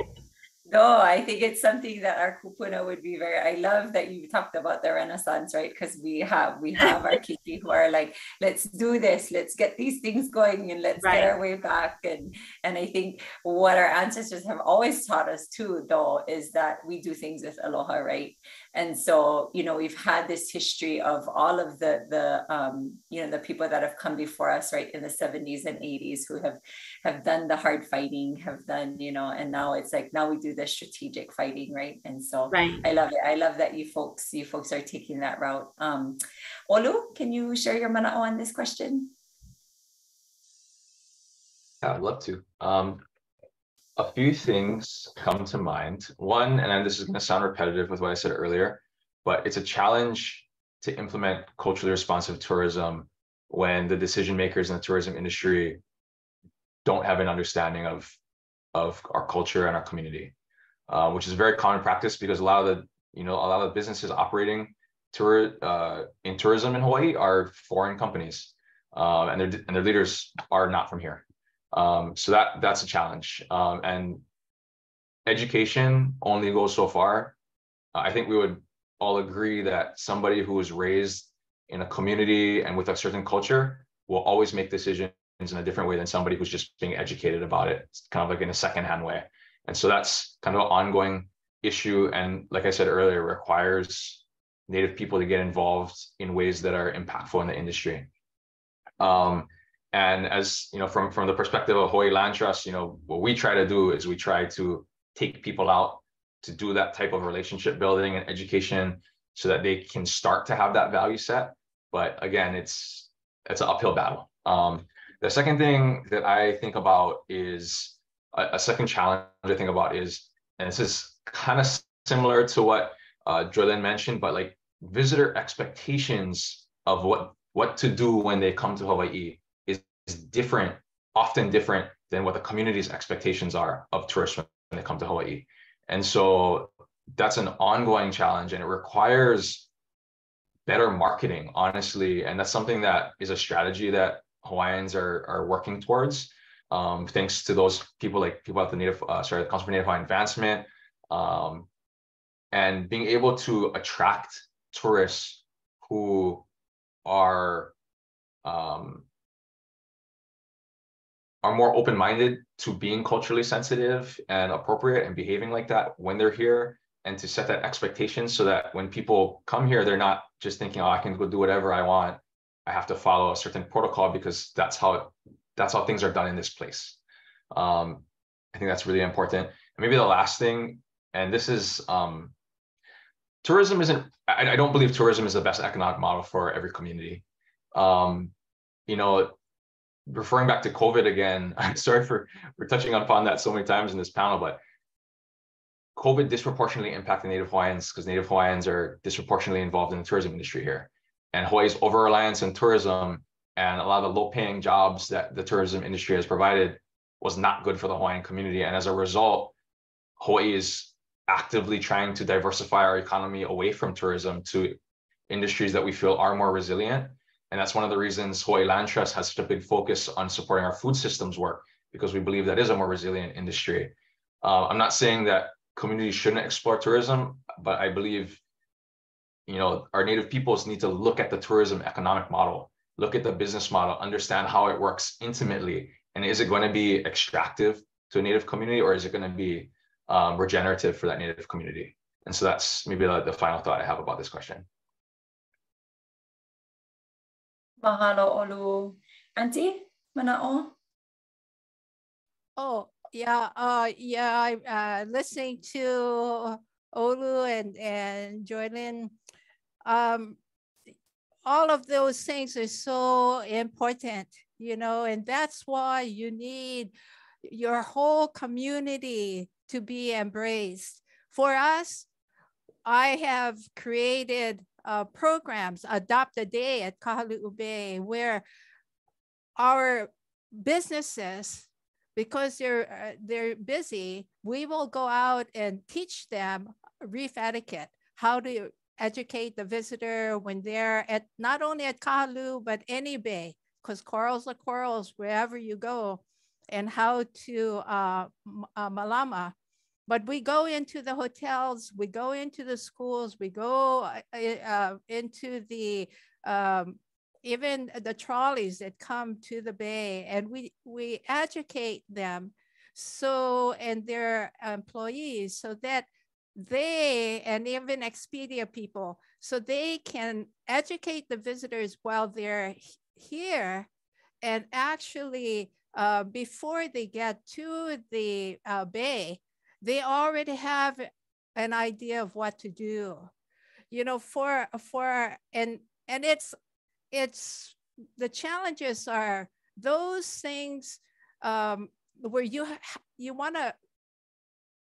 No, I think it's something that our kupuna would be very. I love that you talked about the Renaissance, right? Because we have we have our keiki who are like, let's do this, let's get these things going, and let's right. get our way back. And and I think what our ancestors have always taught us too, though, is that we do things with aloha, right? And so you know we've had this history of all of the the um, you know the people that have come before us right in the 70s and 80s who have have done the hard fighting have done you know and now it's like now we do the strategic fighting right and so right. i love it i love that you folks you folks are taking that route um olu can you share your mana'o on this question yeah, I'd love to. Um, a few things come to mind. One, and this is going to sound repetitive with what I said earlier, but it's a challenge to implement culturally responsive tourism when the decision makers in the tourism industry don't have an understanding of of our culture and our community, uh, which is a very common practice because a lot of the you know a lot of the businesses operating tour uh, in tourism in Hawaii are foreign companies, um, and their and their leaders are not from here. Um, so that that's a challenge. Um, and education only goes so far. I think we would all agree that somebody who was raised in a community and with a certain culture will always make decisions in a different way than somebody who's just being educated about it, it's kind of like in a secondhand way. And so that's kind of an ongoing issue. And like I said earlier, requires Native people to get involved in ways that are impactful in the industry. Um, and as you know, from from the perspective of Hawaii Land Trust, you know, what we try to do is we try to take people out to do that type of relationship building and education so that they can start to have that value set. But again, it's it's an uphill battle. Um, the second thing that I think about is a, a, second challenge I think about is, and this is kind of similar to what uh, Joylyn mentioned, but like visitor expectations of what what to do when they come to Hawaii is different, often different than what the community's expectations are of tourists when they come to Hawaii. And so that's an ongoing challenge and it requires better marketing, honestly. And that's something that is a strategy that Hawaiians are, are working towards. Um, thanks to those people like people at the Native, uh, sorry, the Council for Native Hawaiian Advancement, um, and being able to attract tourists who are um, are more open-minded to being culturally sensitive and appropriate and behaving like that when they're here and to set that expectation so that when people come here they're not just thinking oh i can go do whatever i want. I have to follow a certain protocol because that's how that's how things are done in this place. Um, i think that's really important. And maybe the last thing and this is um, tourism isn't I, I, don't believe tourism is the best economic model for every community. Um, you know referring back to COVID again, I'm sorry for, for touching upon that so many times in this panel, but COVID disproportionately impacted Native Hawaiians because Native Hawaiians are disproportionately involved in the tourism industry here. And Hawaii's over reliance on tourism and a lot of the low paying jobs that the tourism industry has provided was not good for the Hawaiian community. And as a result, Hawaii is actively trying to diversify our economy away from tourism to industries that we feel are more resilient and that's one of the reasons Hawaii Land Trust has such a big focus on supporting our food systems work, because we believe that is a more resilient industry. Uh, I'm not saying that communities shouldn't explore tourism, but I believe you know, our native peoples need to look at the tourism economic model, look at the business model, understand how it works intimately. And is it going to be extractive to a native community or is it going to be um, regenerative for that native community? And so that's maybe the, the final thought I have about this question. Mahalo olu. Auntie, manao? Oh, yeah, uh, yeah, uh, listening to Olu and, and Jordan, um, all of those things are so important, you know, and that's why you need your whole community to be embraced. For us, I have created uh, programs, Adopt a Day at Kahaluu Bay, where our businesses, because they're uh, they're busy, we will go out and teach them reef etiquette, how to educate the visitor when they're at not only at Kahaluu but any bay, because corals are corals wherever you go, and how to uh, uh, malama but we go into the hotels, we go into the schools, we go uh, uh, into the um, even the trolleys that come to the bay, and we we educate them so and their employees so that they and even Expedia people so they can educate the visitors while they're here and actually uh, before they get to the uh, bay they already have an idea of what to do you know for for and and it's it's the challenges are those things um, where you you want to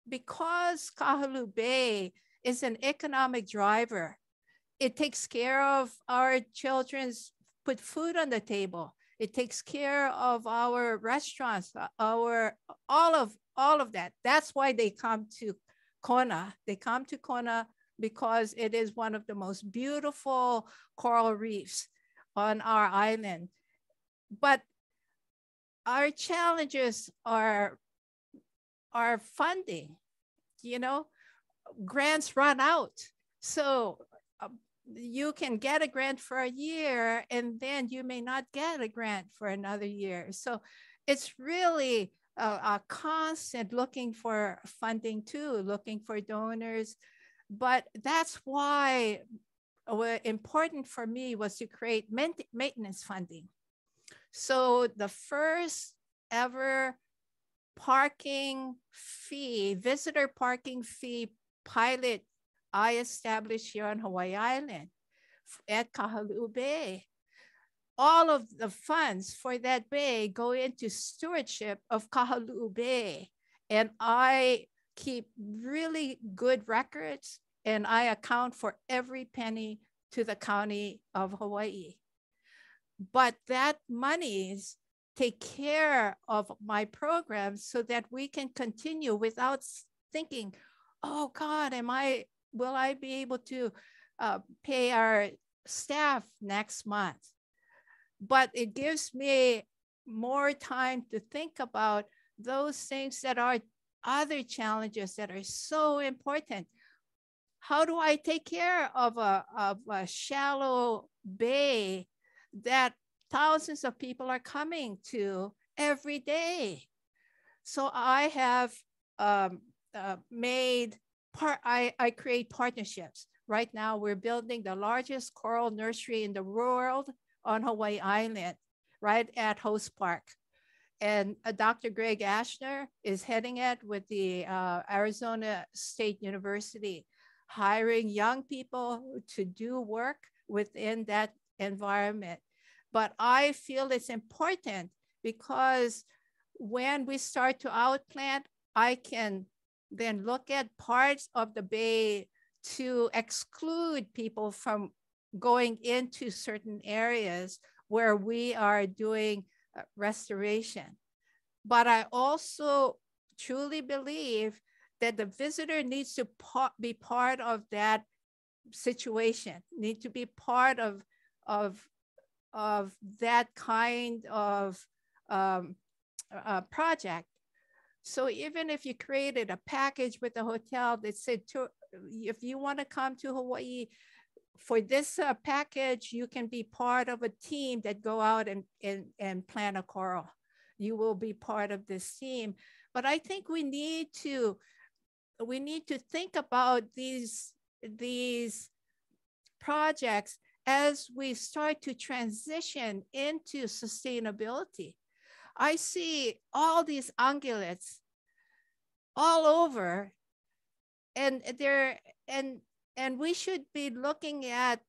because Kahaluu Bay is an economic driver. It takes care of our children's put food on the table. It takes care of our restaurants, our all of all of that. That's why they come to Kona. They come to Kona because it is one of the most beautiful coral reefs on our island. But our challenges are are funding. You know, grants run out. So um, you can get a grant for a year and then you may not get a grant for another year. So it's really a, a constant looking for funding too, looking for donors. But that's why important for me was to create maintenance funding. So the first ever parking fee, visitor parking fee pilot I established here on Hawaii Island at Kahaluu Bay. All of the funds for that bay go into stewardship of Kahaluu Bay. And I keep really good records and I account for every penny to the county of Hawaii. But that monies take care of my program so that we can continue without thinking, oh God, am I, will I be able to uh, pay our staff next month? But it gives me more time to think about those things that are other challenges that are so important. How do I take care of a, of a shallow bay that thousands of people are coming to every day. So I have um, uh, made part, I, I create partnerships. Right now we're building the largest coral nursery in the world on Hawaii Island, right at Host Park. And uh, Dr. Greg Asner is heading it with the uh, Arizona State University, hiring young people to do work within that environment. But I feel it's important because when we start to outplant, I can then look at parts of the bay to exclude people from going into certain areas where we are doing uh, restoration. But I also truly believe that the visitor needs to be part of that situation, need to be part of, of of that kind of um, uh, project. So even if you created a package with the hotel that said, to, if you want to come to Hawaii for this uh, package, you can be part of a team that go out and, and, and plant a coral. You will be part of this team. But I think we need to, we need to think about these, these projects as we start to transition into sustainability. I see all these ungulates all over and there and and we should be looking at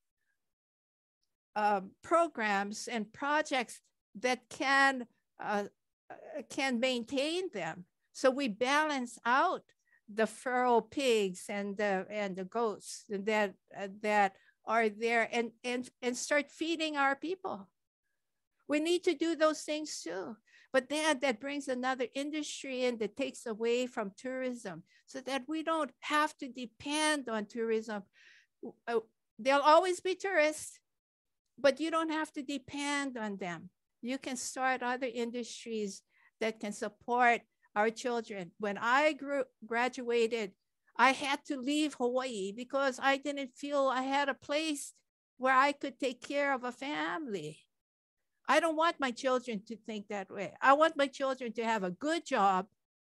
uh, programs and projects that can uh, can maintain them so we balance out the feral pigs and the and the goats that uh, that are there and, and, and start feeding our people. We need to do those things too. But then that brings another industry in that takes away from tourism so that we don't have to depend on tourism. Uh, there'll always be tourists, but you don't have to depend on them. You can start other industries that can support our children. When I grew, graduated I had to leave Hawaii because I didn't feel I had a place where I could take care of a family. I don't want my children to think that way. I want my children to have a good job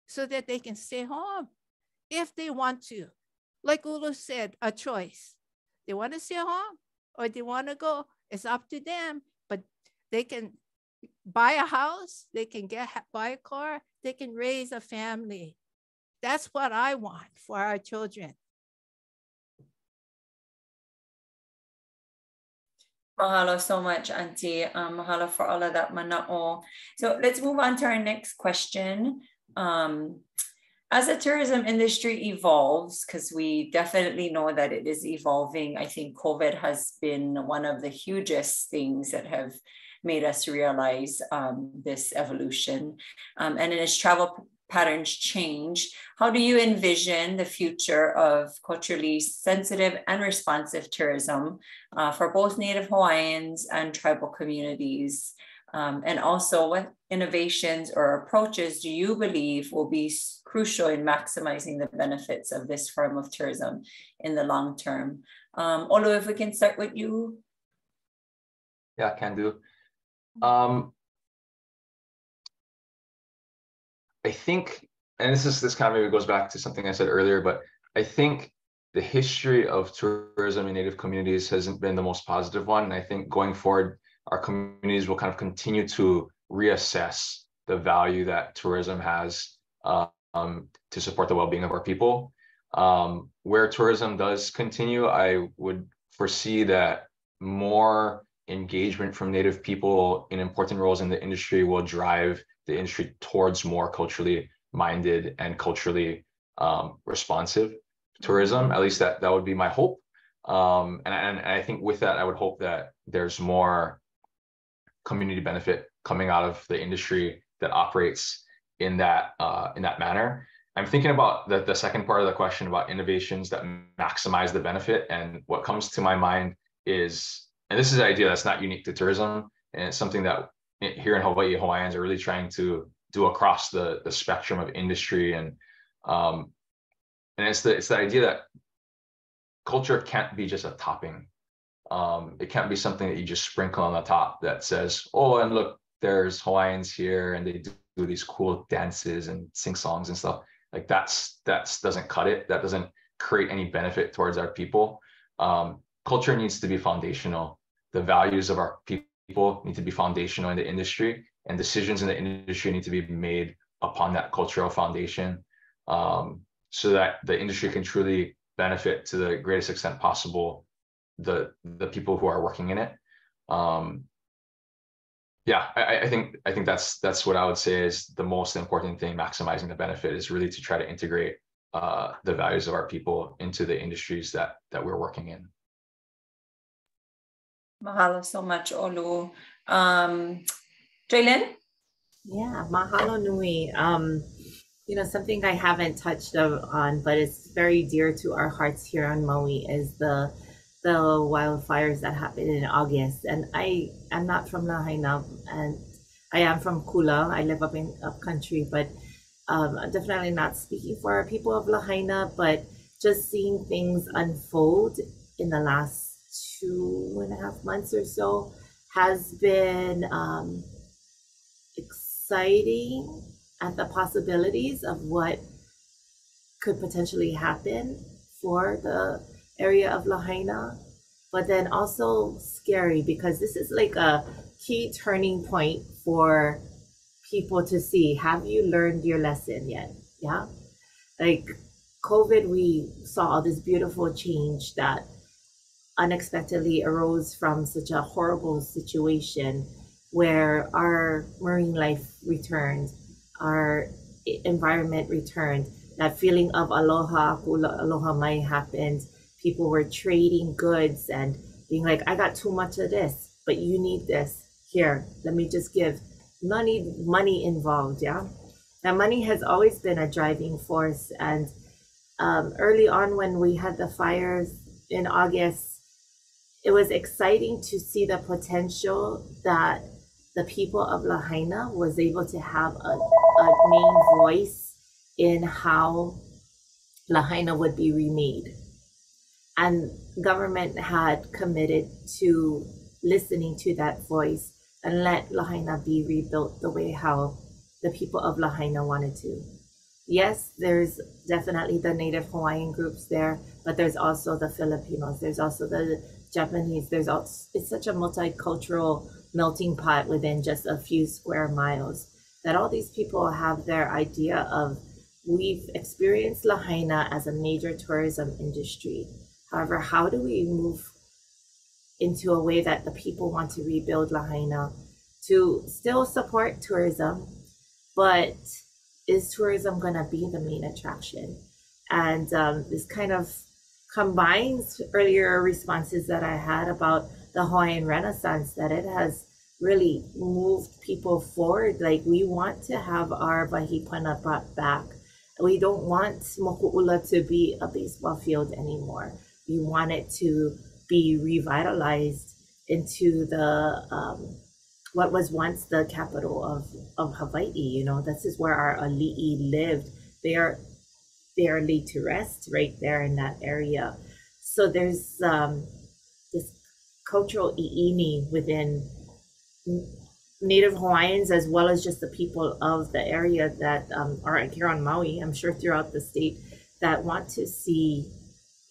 so that they can stay home if they want to. Like Olu said, a choice. They want to stay home or they want to go. It's up to them, but they can buy a house, they can get buy a car, they can raise a family. That's what I want for our children. Mahalo so much, Auntie. Um, mahalo for all of that mana'o. So let's move on to our next question. Um, as the tourism industry evolves, because we definitely know that it is evolving, I think COVID has been one of the hugest things that have made us realize um, this evolution. Um, and as travel patterns change, how do you envision the future of culturally sensitive and responsive tourism uh, for both Native Hawaiians and tribal communities? Um, and also, what innovations or approaches do you believe will be crucial in maximizing the benefits of this form of tourism in the long term? Um, Olu, if we can start with you. Yeah, can do. Um, I think, and this is this kind of maybe goes back to something I said earlier, but I think the history of tourism in Native communities hasn't been the most positive one. And I think going forward, our communities will kind of continue to reassess the value that tourism has um, to support the well-being of our people. Um, where tourism does continue, I would foresee that more engagement from Native people in important roles in the industry will drive the industry towards more culturally minded and culturally um, responsive tourism. At least that that would be my hope. Um, and, and, and I think with that, I would hope that there's more community benefit coming out of the industry that operates in that uh, in that manner. I'm thinking about the, the second part of the question about innovations that maximize the benefit. And what comes to my mind is, and this is an idea that's not unique to tourism, and it's something that here in Hawaii, Hawaiians are really trying to do across the, the spectrum of industry. And um, and it's the it's the idea that culture can't be just a topping. Um, it can't be something that you just sprinkle on the top that says, oh, and look, there's Hawaiians here and they do these cool dances and sing songs and stuff. Like that's that's doesn't cut it. That doesn't create any benefit towards our people. Um, culture needs to be foundational. The values of our people need to be foundational in the industry, and decisions in the industry need to be made upon that cultural foundation, um, so that the industry can truly benefit to the greatest extent possible the the people who are working in it. Um, yeah, I, I, think I think that's that's what I would say is the most important thing. Maximizing the benefit is really to try to integrate uh, the values of our people into the industries that that we're working in. Mahalo so much, Olu. Um, Jaylin? Yeah, mahalo nui. Um, you know, something I haven't touched on, but it's very dear to our hearts here on Maui is the the wildfires that happened in August. And I am not from Lahaina, and I am from Kula. I live up in up country, but um, definitely not speaking for our people of Lahaina, but just seeing things unfold in the last two and a half months or so has been um, exciting at the possibilities of what could potentially happen for the area of Lahaina, but then also scary because this is like a key turning point for people to see have you learned your lesson yet? Yeah. Like COVID, we saw this beautiful change that unexpectedly arose from such a horrible situation where our marine life returned, our environment returned, that feeling of aloha, aloha mai happened, people were trading goods and being like, I got too much of this, but you need this. Here, let me just give. Money, money involved, yeah. Now, money has always been a driving force, and um, early on when we had the fires in August, it was exciting to see the potential that the people of Lahaina was able to have a, a main voice in how Lahaina would be remade and government had committed to listening to that voice and let Lahaina be rebuilt the way how the people of Lahaina wanted to. Yes, there's definitely the Native Hawaiian groups there, but there's also the Filipinos, there's also the Japanese, there's also, it's such a multicultural melting pot within just a few square miles that all these people have their idea of we've experienced Lahaina as a major tourism industry However, how do we move into a way that the people want to rebuild Lahaina to still support tourism, but is tourism going to be the main attraction? And um, this kind of combines earlier responses that I had about the Hawaiian Renaissance, that it has really moved people forward. Like we want to have our wahi pana brought back. We don't want Moku'ula to be a baseball field anymore. We want it to be revitalized into the um, what was once the capital of, of Hawaii. You know, this is where our ali'i lived. They are laid to rest right there in that area. So there's um, this cultural i'ini within Native Hawaiians as well as just the people of the area that um, are here on Maui, I'm sure throughout the state, that want to see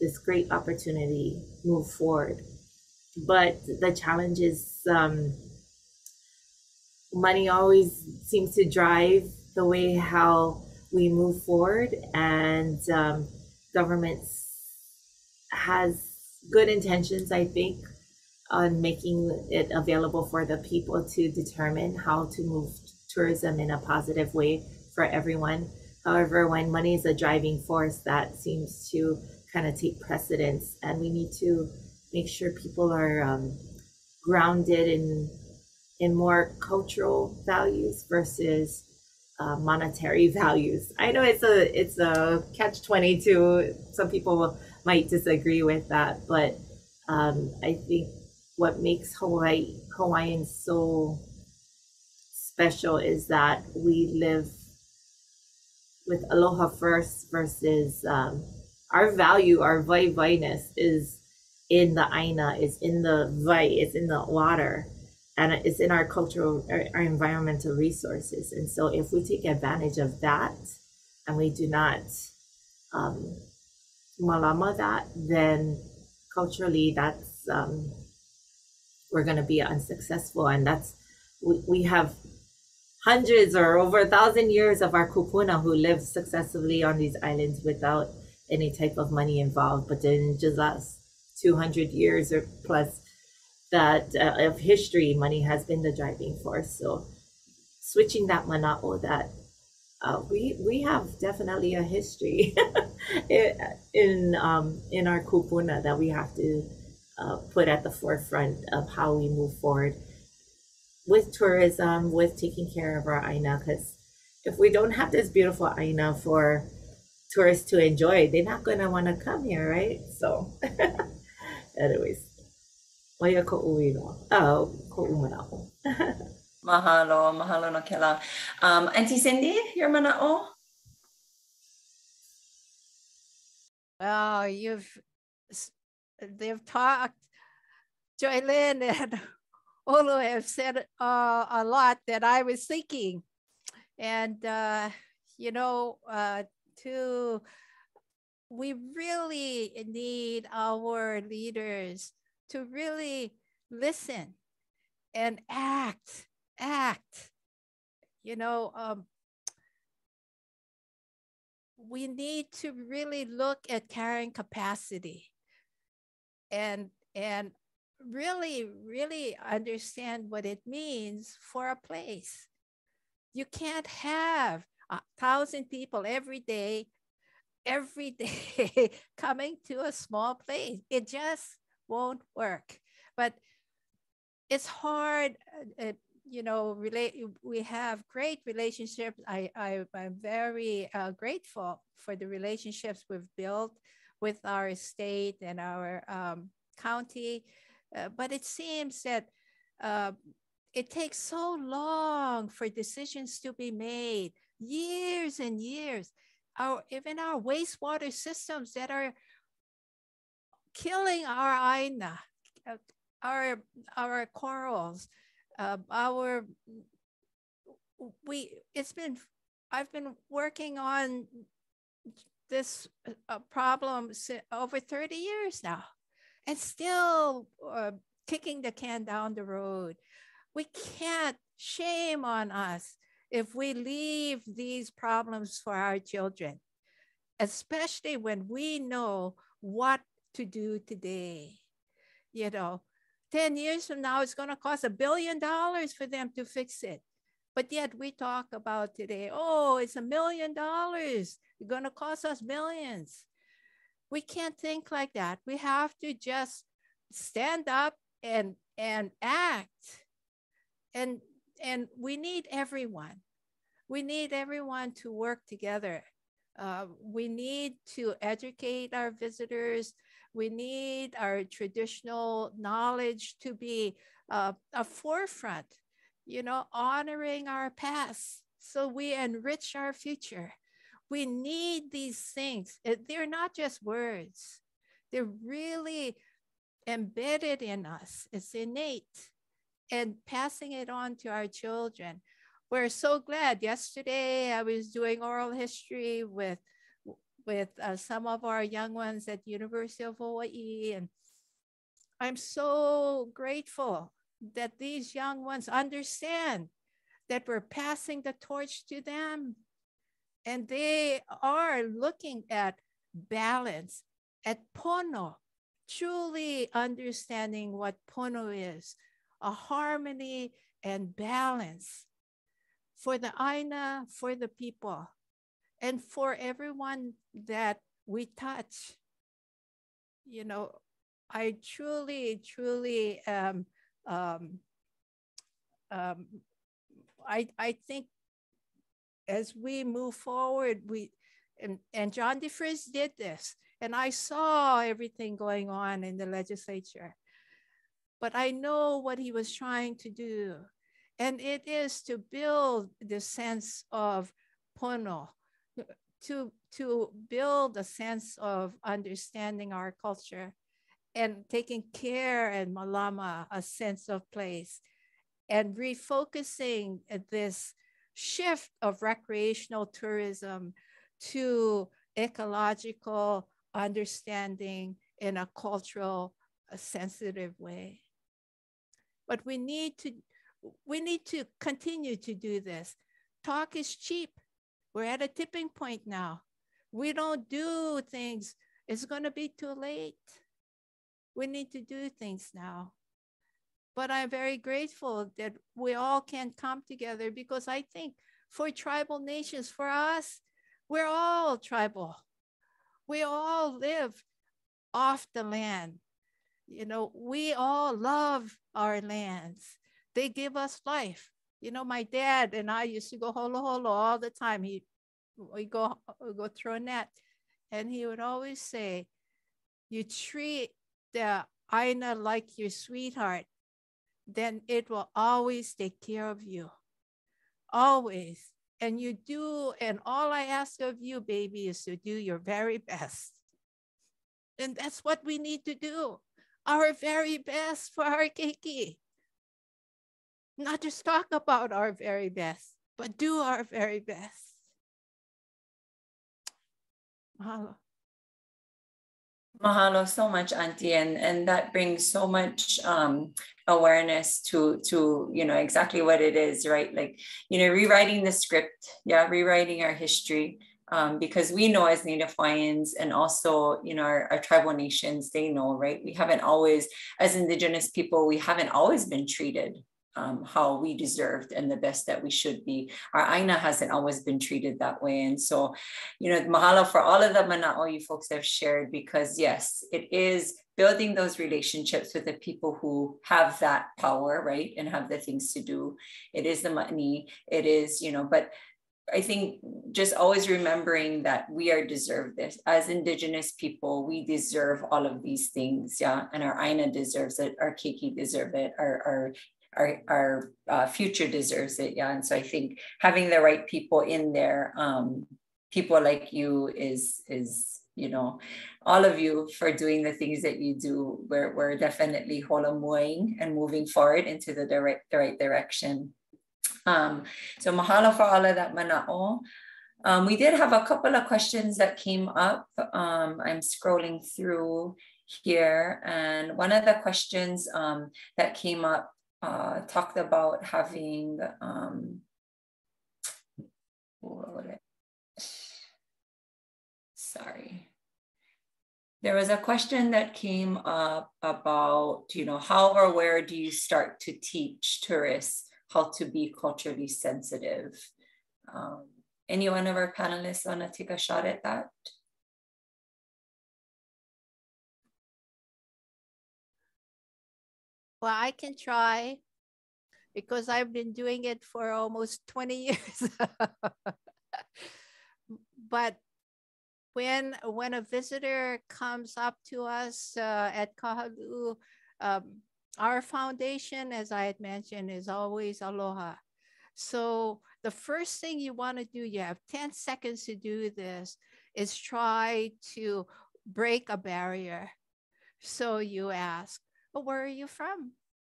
this great opportunity move forward. But the challenge is um, money always seems to drive the way how we move forward, and um, governments has good intentions, I think, on making it available for the people to determine how to move tourism in a positive way for everyone. However, when money is a driving force, that seems to kind of take precedence, and we need to make sure people are um, grounded in in more cultural values versus uh, monetary values. I know it's a it's a catch twenty two. Some people might disagree with that, but um, I think what makes Hawaii Hawaiians so special is that we live with aloha first versus um, our value, our vai vai-ness is in the aina, is in the vai, it's in the water, and it's in our cultural, our, our environmental resources. And so if we take advantage of that and we do not um, malama that, then culturally that's um, we're going to be unsuccessful. And that's, we, we have hundreds or over a thousand years of our kupuna who lived successfully on these islands without any type of money involved. But then just last 200 years or plus that uh, of history, money has been the driving force. So switching that mana'o that uh, we we have definitely a history in um, in our kupuna that we have to uh, put at the forefront of how we move forward with tourism, with taking care of our aina. Because if we don't have this beautiful aina for tourists to enjoy, they're not going to want to come here, right? So, anyways, waya ko uwi no. Oh, ko umanao. Mahalo, mahalo no kela. Um, Auntie Cindy, your mana'o? Well, you've they've talked, Joylyn and Olu have said uh, a lot that I was thinking. And, uh, you know, uh, to, we really need our leaders to really listen and act, act. You know, um, we need to really look at carrying capacity and and really really understand what it means for a place you can't have a thousand people every day every day coming to a small place it just won't work but it's hard uh, uh you know relate we have great relationships i, I i'm very uh, grateful for the relationships we've built with our state and our um, county. Uh, but it seems that uh, it takes so long for decisions to be made, years and years. Our, even our wastewater systems that are killing our aina, uh, our, our corals, uh, our, we, it's been, I've been working on this uh, problem over 30 years now and still uh, kicking the can down the road. We can't shame on us if we leave these problems for our children, especially when we know what to do today. You know, 10 years from now, it's going to cost a billion dollars for them to fix it. But yet we talk about today, oh, it's a million dollars. It's going to cost us millions. We can't think like that. We have to just stand up and and act. And and we need everyone. We need everyone to work together. Uh, we need to educate our visitors. We need our traditional knowledge to be uh, a forefront, you know, honoring our past so we enrich our future. We need these things. They're not just words, they're really embedded in us, it's innate, and passing it on to our children. We're so glad. Yesterday, I was doing oral history with with uh, some of our young ones at University of Hawaii, and I'm so grateful that these young ones understand that we're passing the torch to them, and they are looking at balance, at pono, truly understanding what pono is, a harmony and balance for the Aina, for the people, and for everyone that we touch. You know, I truly, truly um, um, um, I, I think as we move forward, we and, and John DeFries did this, and I saw everything going on in the legislature. But I know what he was trying to do. And it is to build the sense of pono, to, to build a sense of understanding our culture and taking care and malama, a sense of place, and refocusing this shift of recreational tourism to ecological understanding in a cultural a sensitive way. But we need to we need to continue to do this. Talk is cheap. We're at a tipping point now. We don't do things, it's going to be too late. We need to do things now. But I'm very grateful that we all can come together because I think for tribal nations, for us, we're all tribal. We all live off the land. You know, we all love our lands. They give us life. You know, my dad and I used to go holo holo all the time. He we go we go through a net. And he would always say, You treat the Aina like your sweetheart, then it will always take care of you. Always. And you do, and all I ask of you, baby, is to do your very best. And that's what we need to do. Our very best for our keiki not just talk about our very best, but do our very best. Mahalo. Mahalo so much, Auntie, and, and that brings so much um, awareness to to you know exactly what it is, right? Like you know, rewriting the script, yeah, rewriting our history, um, because we know as Native Hawaiians and also, you know, our, our, tribal nations, they know, right? We haven't always, as Indigenous people, we haven't always been treated um, how we deserved and the best that we should be. Our Aina hasn't always been treated that way. And so, you know, mahalo for all of the mana'o you folks have shared, because yes, it is building those relationships with the people who have that power, right? And have the things to do. It is the money, it is, you know, but I think just always remembering that we are deserve this as indigenous people, we deserve all of these things. Yeah. And our Aina deserves it, our Keiki deserve it, our, our our, our uh, future deserves it. Yeah. And so I think having the right people in there, um, people like you is, is, you know, all of you for doing the things that you do. We're, we're definitely holomuing and moving forward into the, direct, the right direction. Um, so mahalo for all of that mana'o. Um, we did have a couple of questions that came up. Um, I'm scrolling through here. And one of the questions um, that came up uh, talked about having um, sorry There was a question that came up about, you know, how or where do you start to teach tourists how to be culturally sensitive? Um, any one of our panelists want to take a shot at that? Well, I can try because I've been doing it for almost 20 years. but when when a visitor comes up to us uh, at Kahaluu, um, our foundation, as I had mentioned, is always aloha. So the first thing you want to do, you have 10 seconds to do this, is try to break a barrier. So you ask, where are you from?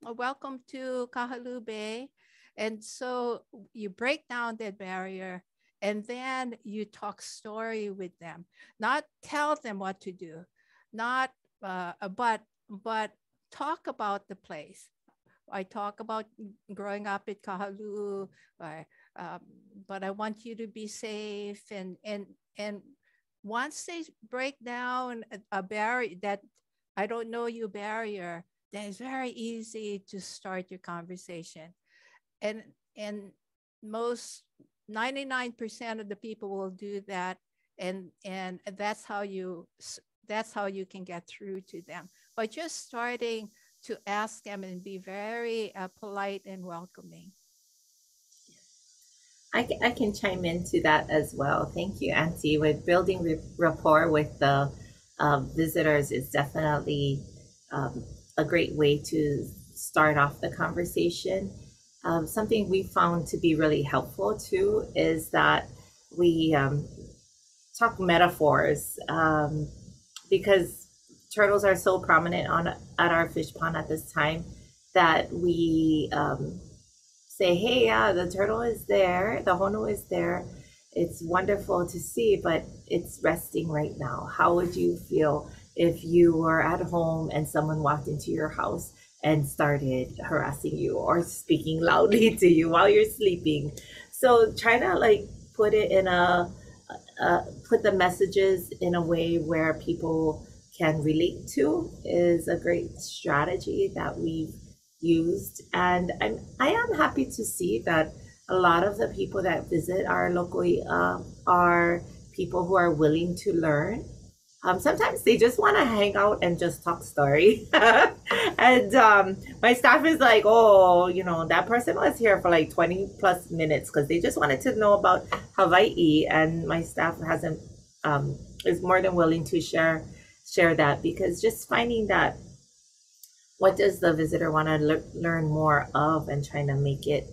Welcome to Kahaluu Bay. And so you break down that barrier and then you talk story with them, not tell them what to do, not, uh, but, but talk about the place. I talk about growing up at Kahaluu, um, but I want you to be safe. And, and, and once they break down a barrier that I don't know you barrier, then it's very easy to start your conversation. And, and most 99% of the people will do that. And, and that's how you that's how you can get through to them by just starting to ask them and be very uh, polite and welcoming. I I can chime into that as well. Thank you, Auntie. With building rapport with the um, visitors is definitely um, a great way to start off the conversation. Um, something we found to be really helpful too is that we um, talk metaphors um, because turtles are so prominent on at our fish pond at this time that we um, say, "Hey, yeah, the turtle is there, the honu is there. It's wonderful to see, but it's resting right now. How would you feel if you were at home and someone walked into your house and started harassing you or speaking loudly to you while you're sleeping?" So try to like put it in a uh, put the messages in a way where people can relate to is a great strategy that we've used. And I'm, I am happy to see that a lot of the people that visit our local uh, are people who are willing to learn. Um, sometimes they just want to hang out and just talk story. and um, my staff is like, oh, you know, that person was here for like 20 plus minutes because they just wanted to know about Hawaii. And my staff hasn't, um, is more than willing to share share that because just finding that what does the visitor want to le- learn more of and trying to make it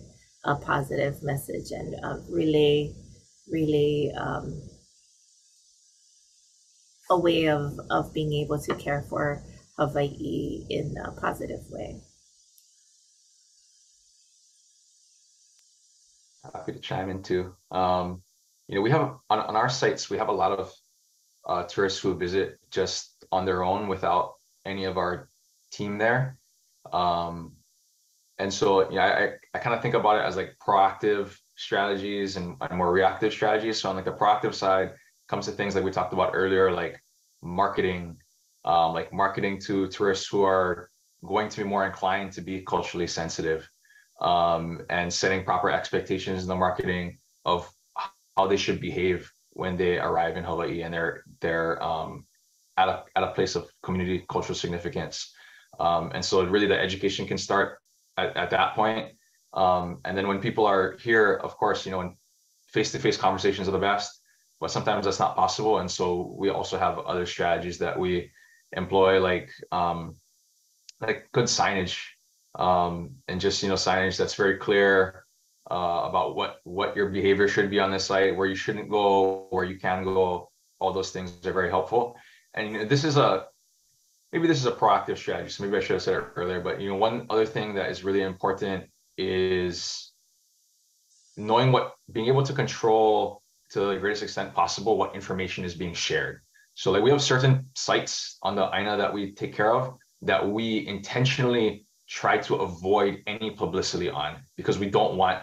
a positive message and uh, relay relay um, a way of of being able to care for Hawaii in a positive way. Happy to chime in too. Um, you know, we have on, on our sites we have a lot of uh, tourists who visit just on their own without any of our team there. Um, and so yeah, I, I kind of think about it as like proactive strategies and, and more reactive strategies. So on like the proactive side comes to things like we talked about earlier, like marketing, um, like marketing to tourists who are going to be more inclined to be culturally sensitive um, and setting proper expectations in the marketing of how they should behave when they arrive in Hawaii and they're they're um, at a at a place of community cultural significance. Um, and so really the education can start at, at that point. Um, and then when people are here, of course, you know, face-to-face conversations are the best, but sometimes that's not possible. And so we also have other strategies that we employ, like um, like good signage um, and just you know signage that's very clear uh, about what what your behavior should be on this site, where you shouldn't go, where you can go. All those things are very helpful. And you know, this is a maybe this is a proactive strategy. So maybe I should have said it earlier. But you know, one other thing that is really important is knowing what being able to control to the greatest extent possible what information is being shared. So like we have certain sites on the aina that we take care of that we intentionally try to avoid any publicity on because we don't want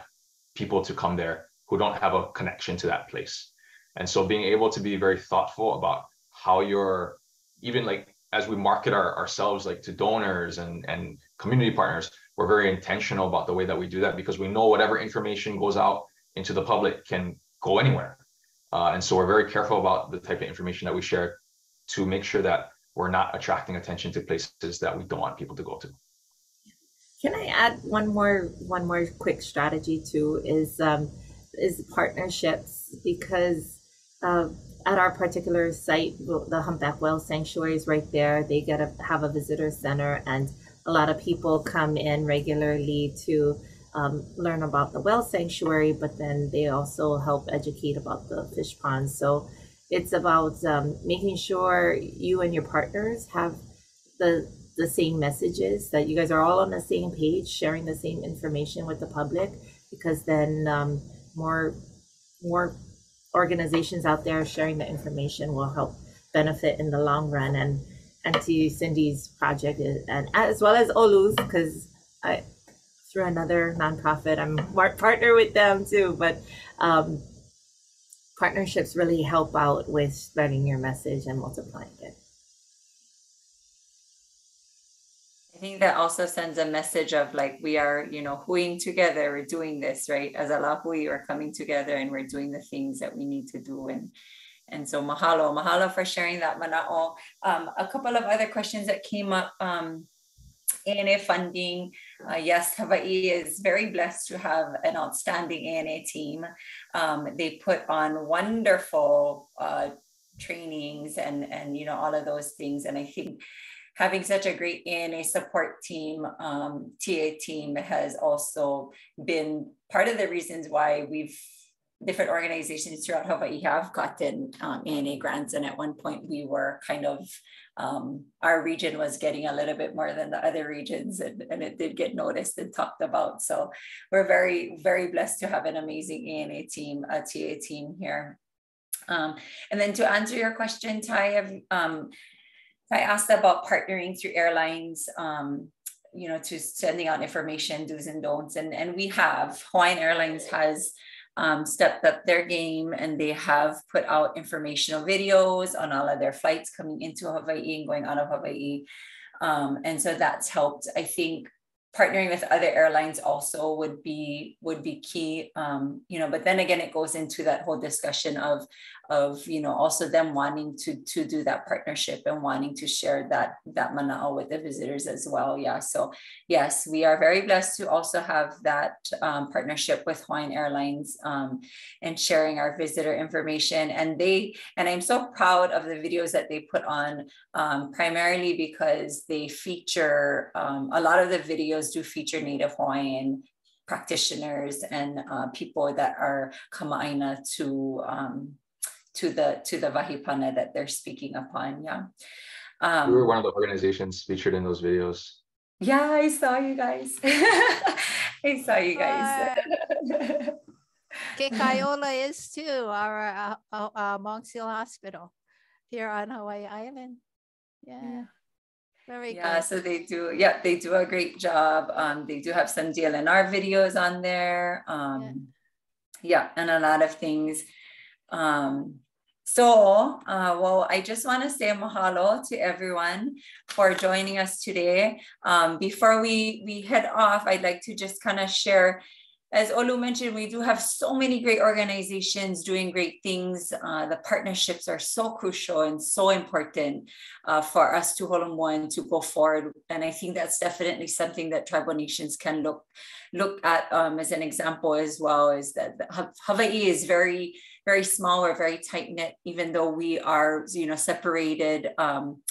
people to come there who don't have a connection to that place. And so being able to be very thoughtful about how you're even like as we market our, ourselves like to donors and and community partners we're very intentional about the way that we do that because we know whatever information goes out into the public can go anywhere. Uh, and so we're very careful about the type of information that we share to make sure that we're not attracting attention to places that we don't want people to go to. Can i add one more one more quick strategy too is um, is partnerships because uh, at our particular site, the Humpback Whale Sanctuary is right there. They get a, have a visitor center, and a lot of people come in regularly to um, learn about the whale sanctuary, but then they also help educate about the fish ponds. So it's about um, making sure you and your partners have the the same messages that you guys are all on the same page, sharing the same information with the public, because then um, more more organizations out there sharing the information will help benefit in the long run and and to Cindy's project and as well as Olu's because I through another nonprofit I'm partner with them too but um, partnerships really help out with spreading your message and multiplying it. Think that also sends a message of like we are, you know, huing together, we're doing this, right? As a lahui, we're coming together and we're doing the things that we need to do. And and so mahalo, mahalo for sharing that, Mana'o. Um, a couple of other questions that came up. Um, ANA funding. Uh, yes, Hawaii is very blessed to have an outstanding ANA team. Um, they put on wonderful uh, trainings and and you know all of those things. And I think having such a great ANA support team, um, TA team has also been part of the reasons why we've different organizations throughout Hawaii have gotten um, ANA grants. And at one point we were kind of, um, our region was getting a little bit more than the other regions and, and it did get noticed and talked about. So we're very, very blessed to have an amazing ANA team, a TA team here. Um, and then to answer your question, Ty, um, I asked about partnering through airlines, um, you know, to sending out information, do's and don'ts. And, and we have, Hawaiian Airlines has um, stepped up their game and they have put out informational videos on all of their flights coming into Hawaii and going out of Hawaii. Um, and so that's helped, I think, partnering with other airlines also would be would be key um, you know but then again it goes into that whole discussion of of you know also them wanting to to do that partnership and wanting to share that that mana'o with the visitors as well yeah. So yes we are very blessed to also have that um, partnership with Hawaiian Airlines um, and sharing our visitor information. And they and I'm so proud of the videos that they put on um, primarily because they feature um, a lot of the videos do feature Native Hawaiian practitioners and uh, people that are kama'aina to um, to the to the wahi pana that they're speaking upon. Yeah. Um, we were one of the organizations featured in those videos. Yeah, I saw you guys. I saw you guys. Uh, Keikaiola is too, our uh, uh, uh, Monk's Hill Hospital here on Hawaii Island. Yeah. Very good. yeah, good. so they do, yeah, they do a great job. Um, they do have some DLNR videos on there. Um, yeah. yeah, and a lot of things. Um, so, uh, well, I just want to say mahalo to everyone for joining us today. Um, before we, we head off, I'd like to just kind of share, as Olu mentioned, we do have so many great organizations doing great things. Uh, the partnerships are so crucial and so important uh, for us to hold on to go forward. And I think that's definitely something that tribal nations can look look at um, as an example as well. Is that Hawaii is very very small or very tight knit, even though we are, you know, separated um,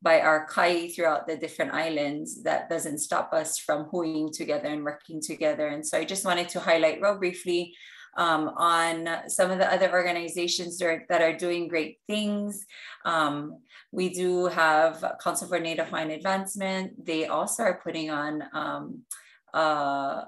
by our kai throughout the different islands. That doesn't stop us from huing together and working together. And so I just wanted to highlight real briefly um, on some of the other organizations that are, that are doing great things. Um, we do have Council for Native Hawaiian Advancement. They also are putting on um, uh,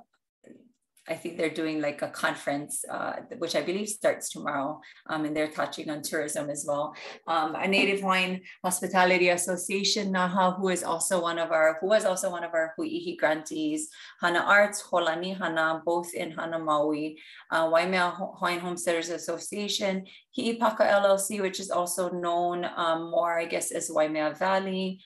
I think they're doing like a conference, uh, which I believe starts tomorrow, um, and they're touching on tourism as well. Um, a Native Hawaiian Hospitality Association, NAHA, who is also one of our, who was also one of our Huihi grantees, Hana Arts, Holani Hana, both in Hana Maui, uh, Waimea Hawaiian Homesteaders Association, Hi'ipaka LLC, which is also known um, more, I guess, as Waimea Valley,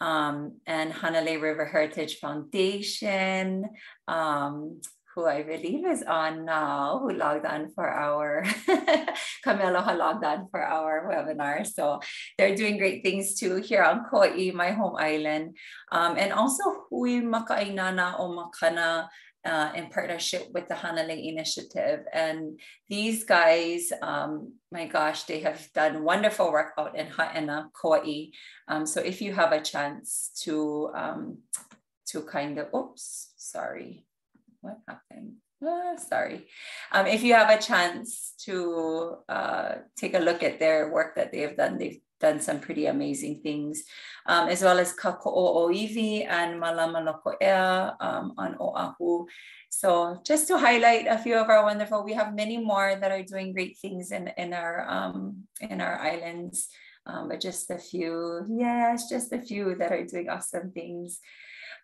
um, and Hanalei River Heritage Foundation, um, who I believe is on now, who logged on for our, Camelo logged on for our webinar. So they're doing great things too here on Kauai, my home island. Um, and also Hui Maka'inana o Makana uh, in partnership with the Hanalei Initiative. And these guys, um, my gosh, they have done wonderful work out in Ha'ena, Kauai. Um, so if you have a chance to, um, to kind of, oops, sorry, what happened? Ah, sorry. Um, if you have a chance to uh, take a look at their work that they have done, they've done some pretty amazing things, um, as well as Kako'oiwi and Malama Loko Ea um, on Oahu. So just to highlight a few of our wonderful, we have many more that are doing great things in, in, our, um, in our islands, um, but just a few, yes, just a few that are doing awesome things.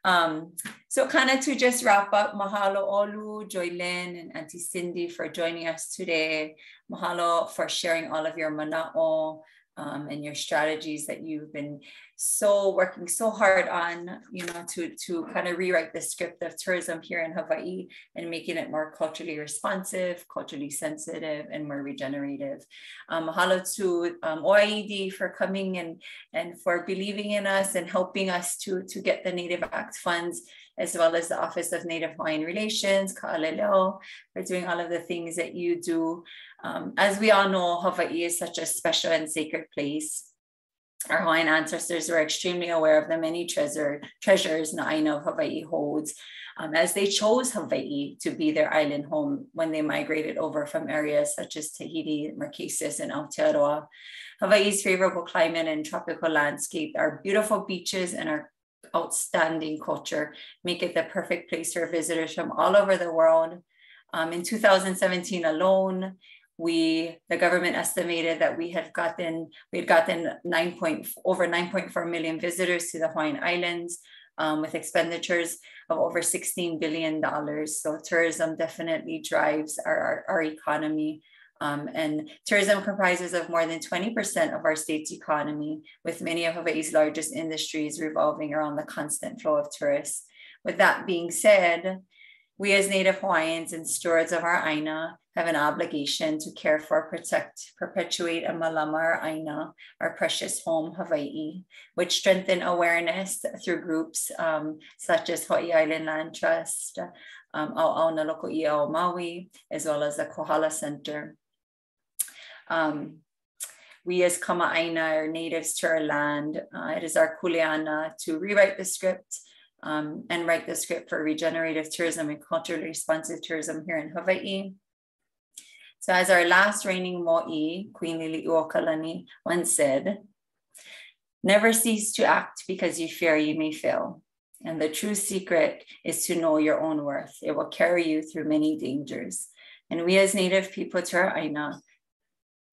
Um, so kind of to just wrap up, mahalo Olu, Joylyn, and Auntie Cindy for joining us today. Mahalo for sharing all of your mana'o um, and your strategies that you've been so working so hard on, you know, to, to kind of rewrite the script of tourism here in Hawaii and making it more culturally responsive, culturally sensitive, and more regenerative. Um, mahalo to um, OIED for coming and, and for believing in us and helping us to, to get the Native Act funds as well as the Office of Native Hawaiian Relations, Ka'aleleo, for doing all of the things that you do. Um, as we all know, Hawaii is such a special and sacred place. Our Hawaiian ancestors were extremely aware of the many treasure, treasures Na'aina of Hawaii holds, um, as they chose Hawaii to be their island home when they migrated over from areas such as Tahiti, Marquesas, and Aotearoa. Hawaii's favorable climate and tropical landscape, our beautiful beaches, and our outstanding culture make it the perfect place for visitors from all over the world. Um, in 2017 alone, we the government estimated that we had gotten we had gotten 9 point over 9.4 million visitors to the Hawaiian Islands um, with expenditures of over 16 billion dollars. So tourism definitely drives our, our, our economy. Um, and tourism comprises of more than 20% of our state's economy, with many of Hawaii's largest industries revolving around the constant flow of tourists. With that being said, we as Native Hawaiians and stewards of our Aina have an obligation to care for, protect, perpetuate, and malama our Aina, our precious home, Hawaii, which strengthen awareness through groups um, such as Hawaii Island Land Trust, um, Au na Loko'ia Maui, as well as the Kohala Center. Um, we as Kama'aina are natives to our land. Uh, it is our kuleana to rewrite the script um, and write the script for regenerative tourism and culturally responsive tourism here in Hawaii. So as our last reigning mo'i, Queen Liliuokalani, once said, never cease to act because you fear you may fail. And the true secret is to know your own worth. It will carry you through many dangers. And we as Native people to our Aina,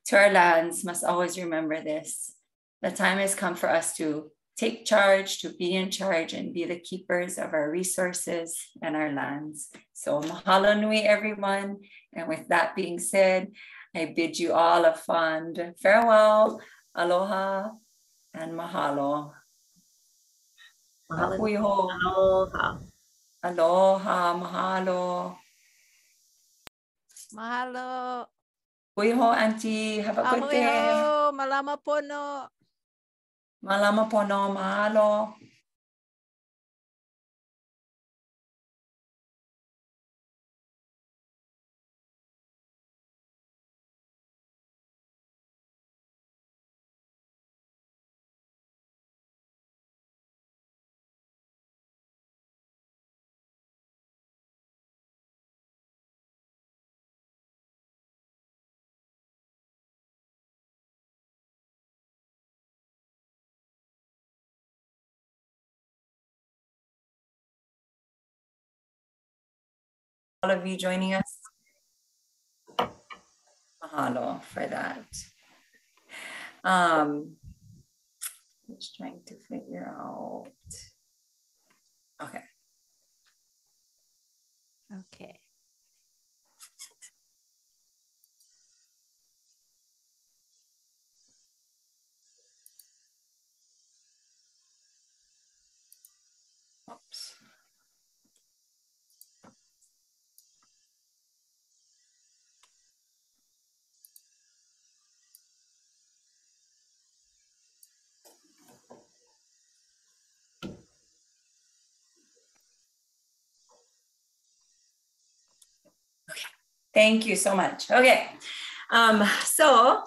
to our lands, must always remember this. The time has come for us to take charge, to be in charge, and be the keepers of our resources and our lands. So, mahalo nui, everyone. And with that being said, I bid you all a fond farewell, aloha, and mahalo. Mahalo. Aloha. Aloha, mahalo. Mahalo. Puiho, Auntie. Have a good day. Malama pono. Malama pono, mahalo. All of you joining us. Mahalo for that. Um, just trying to figure out. Okay. Okay. Thank you so much. Okay, um, so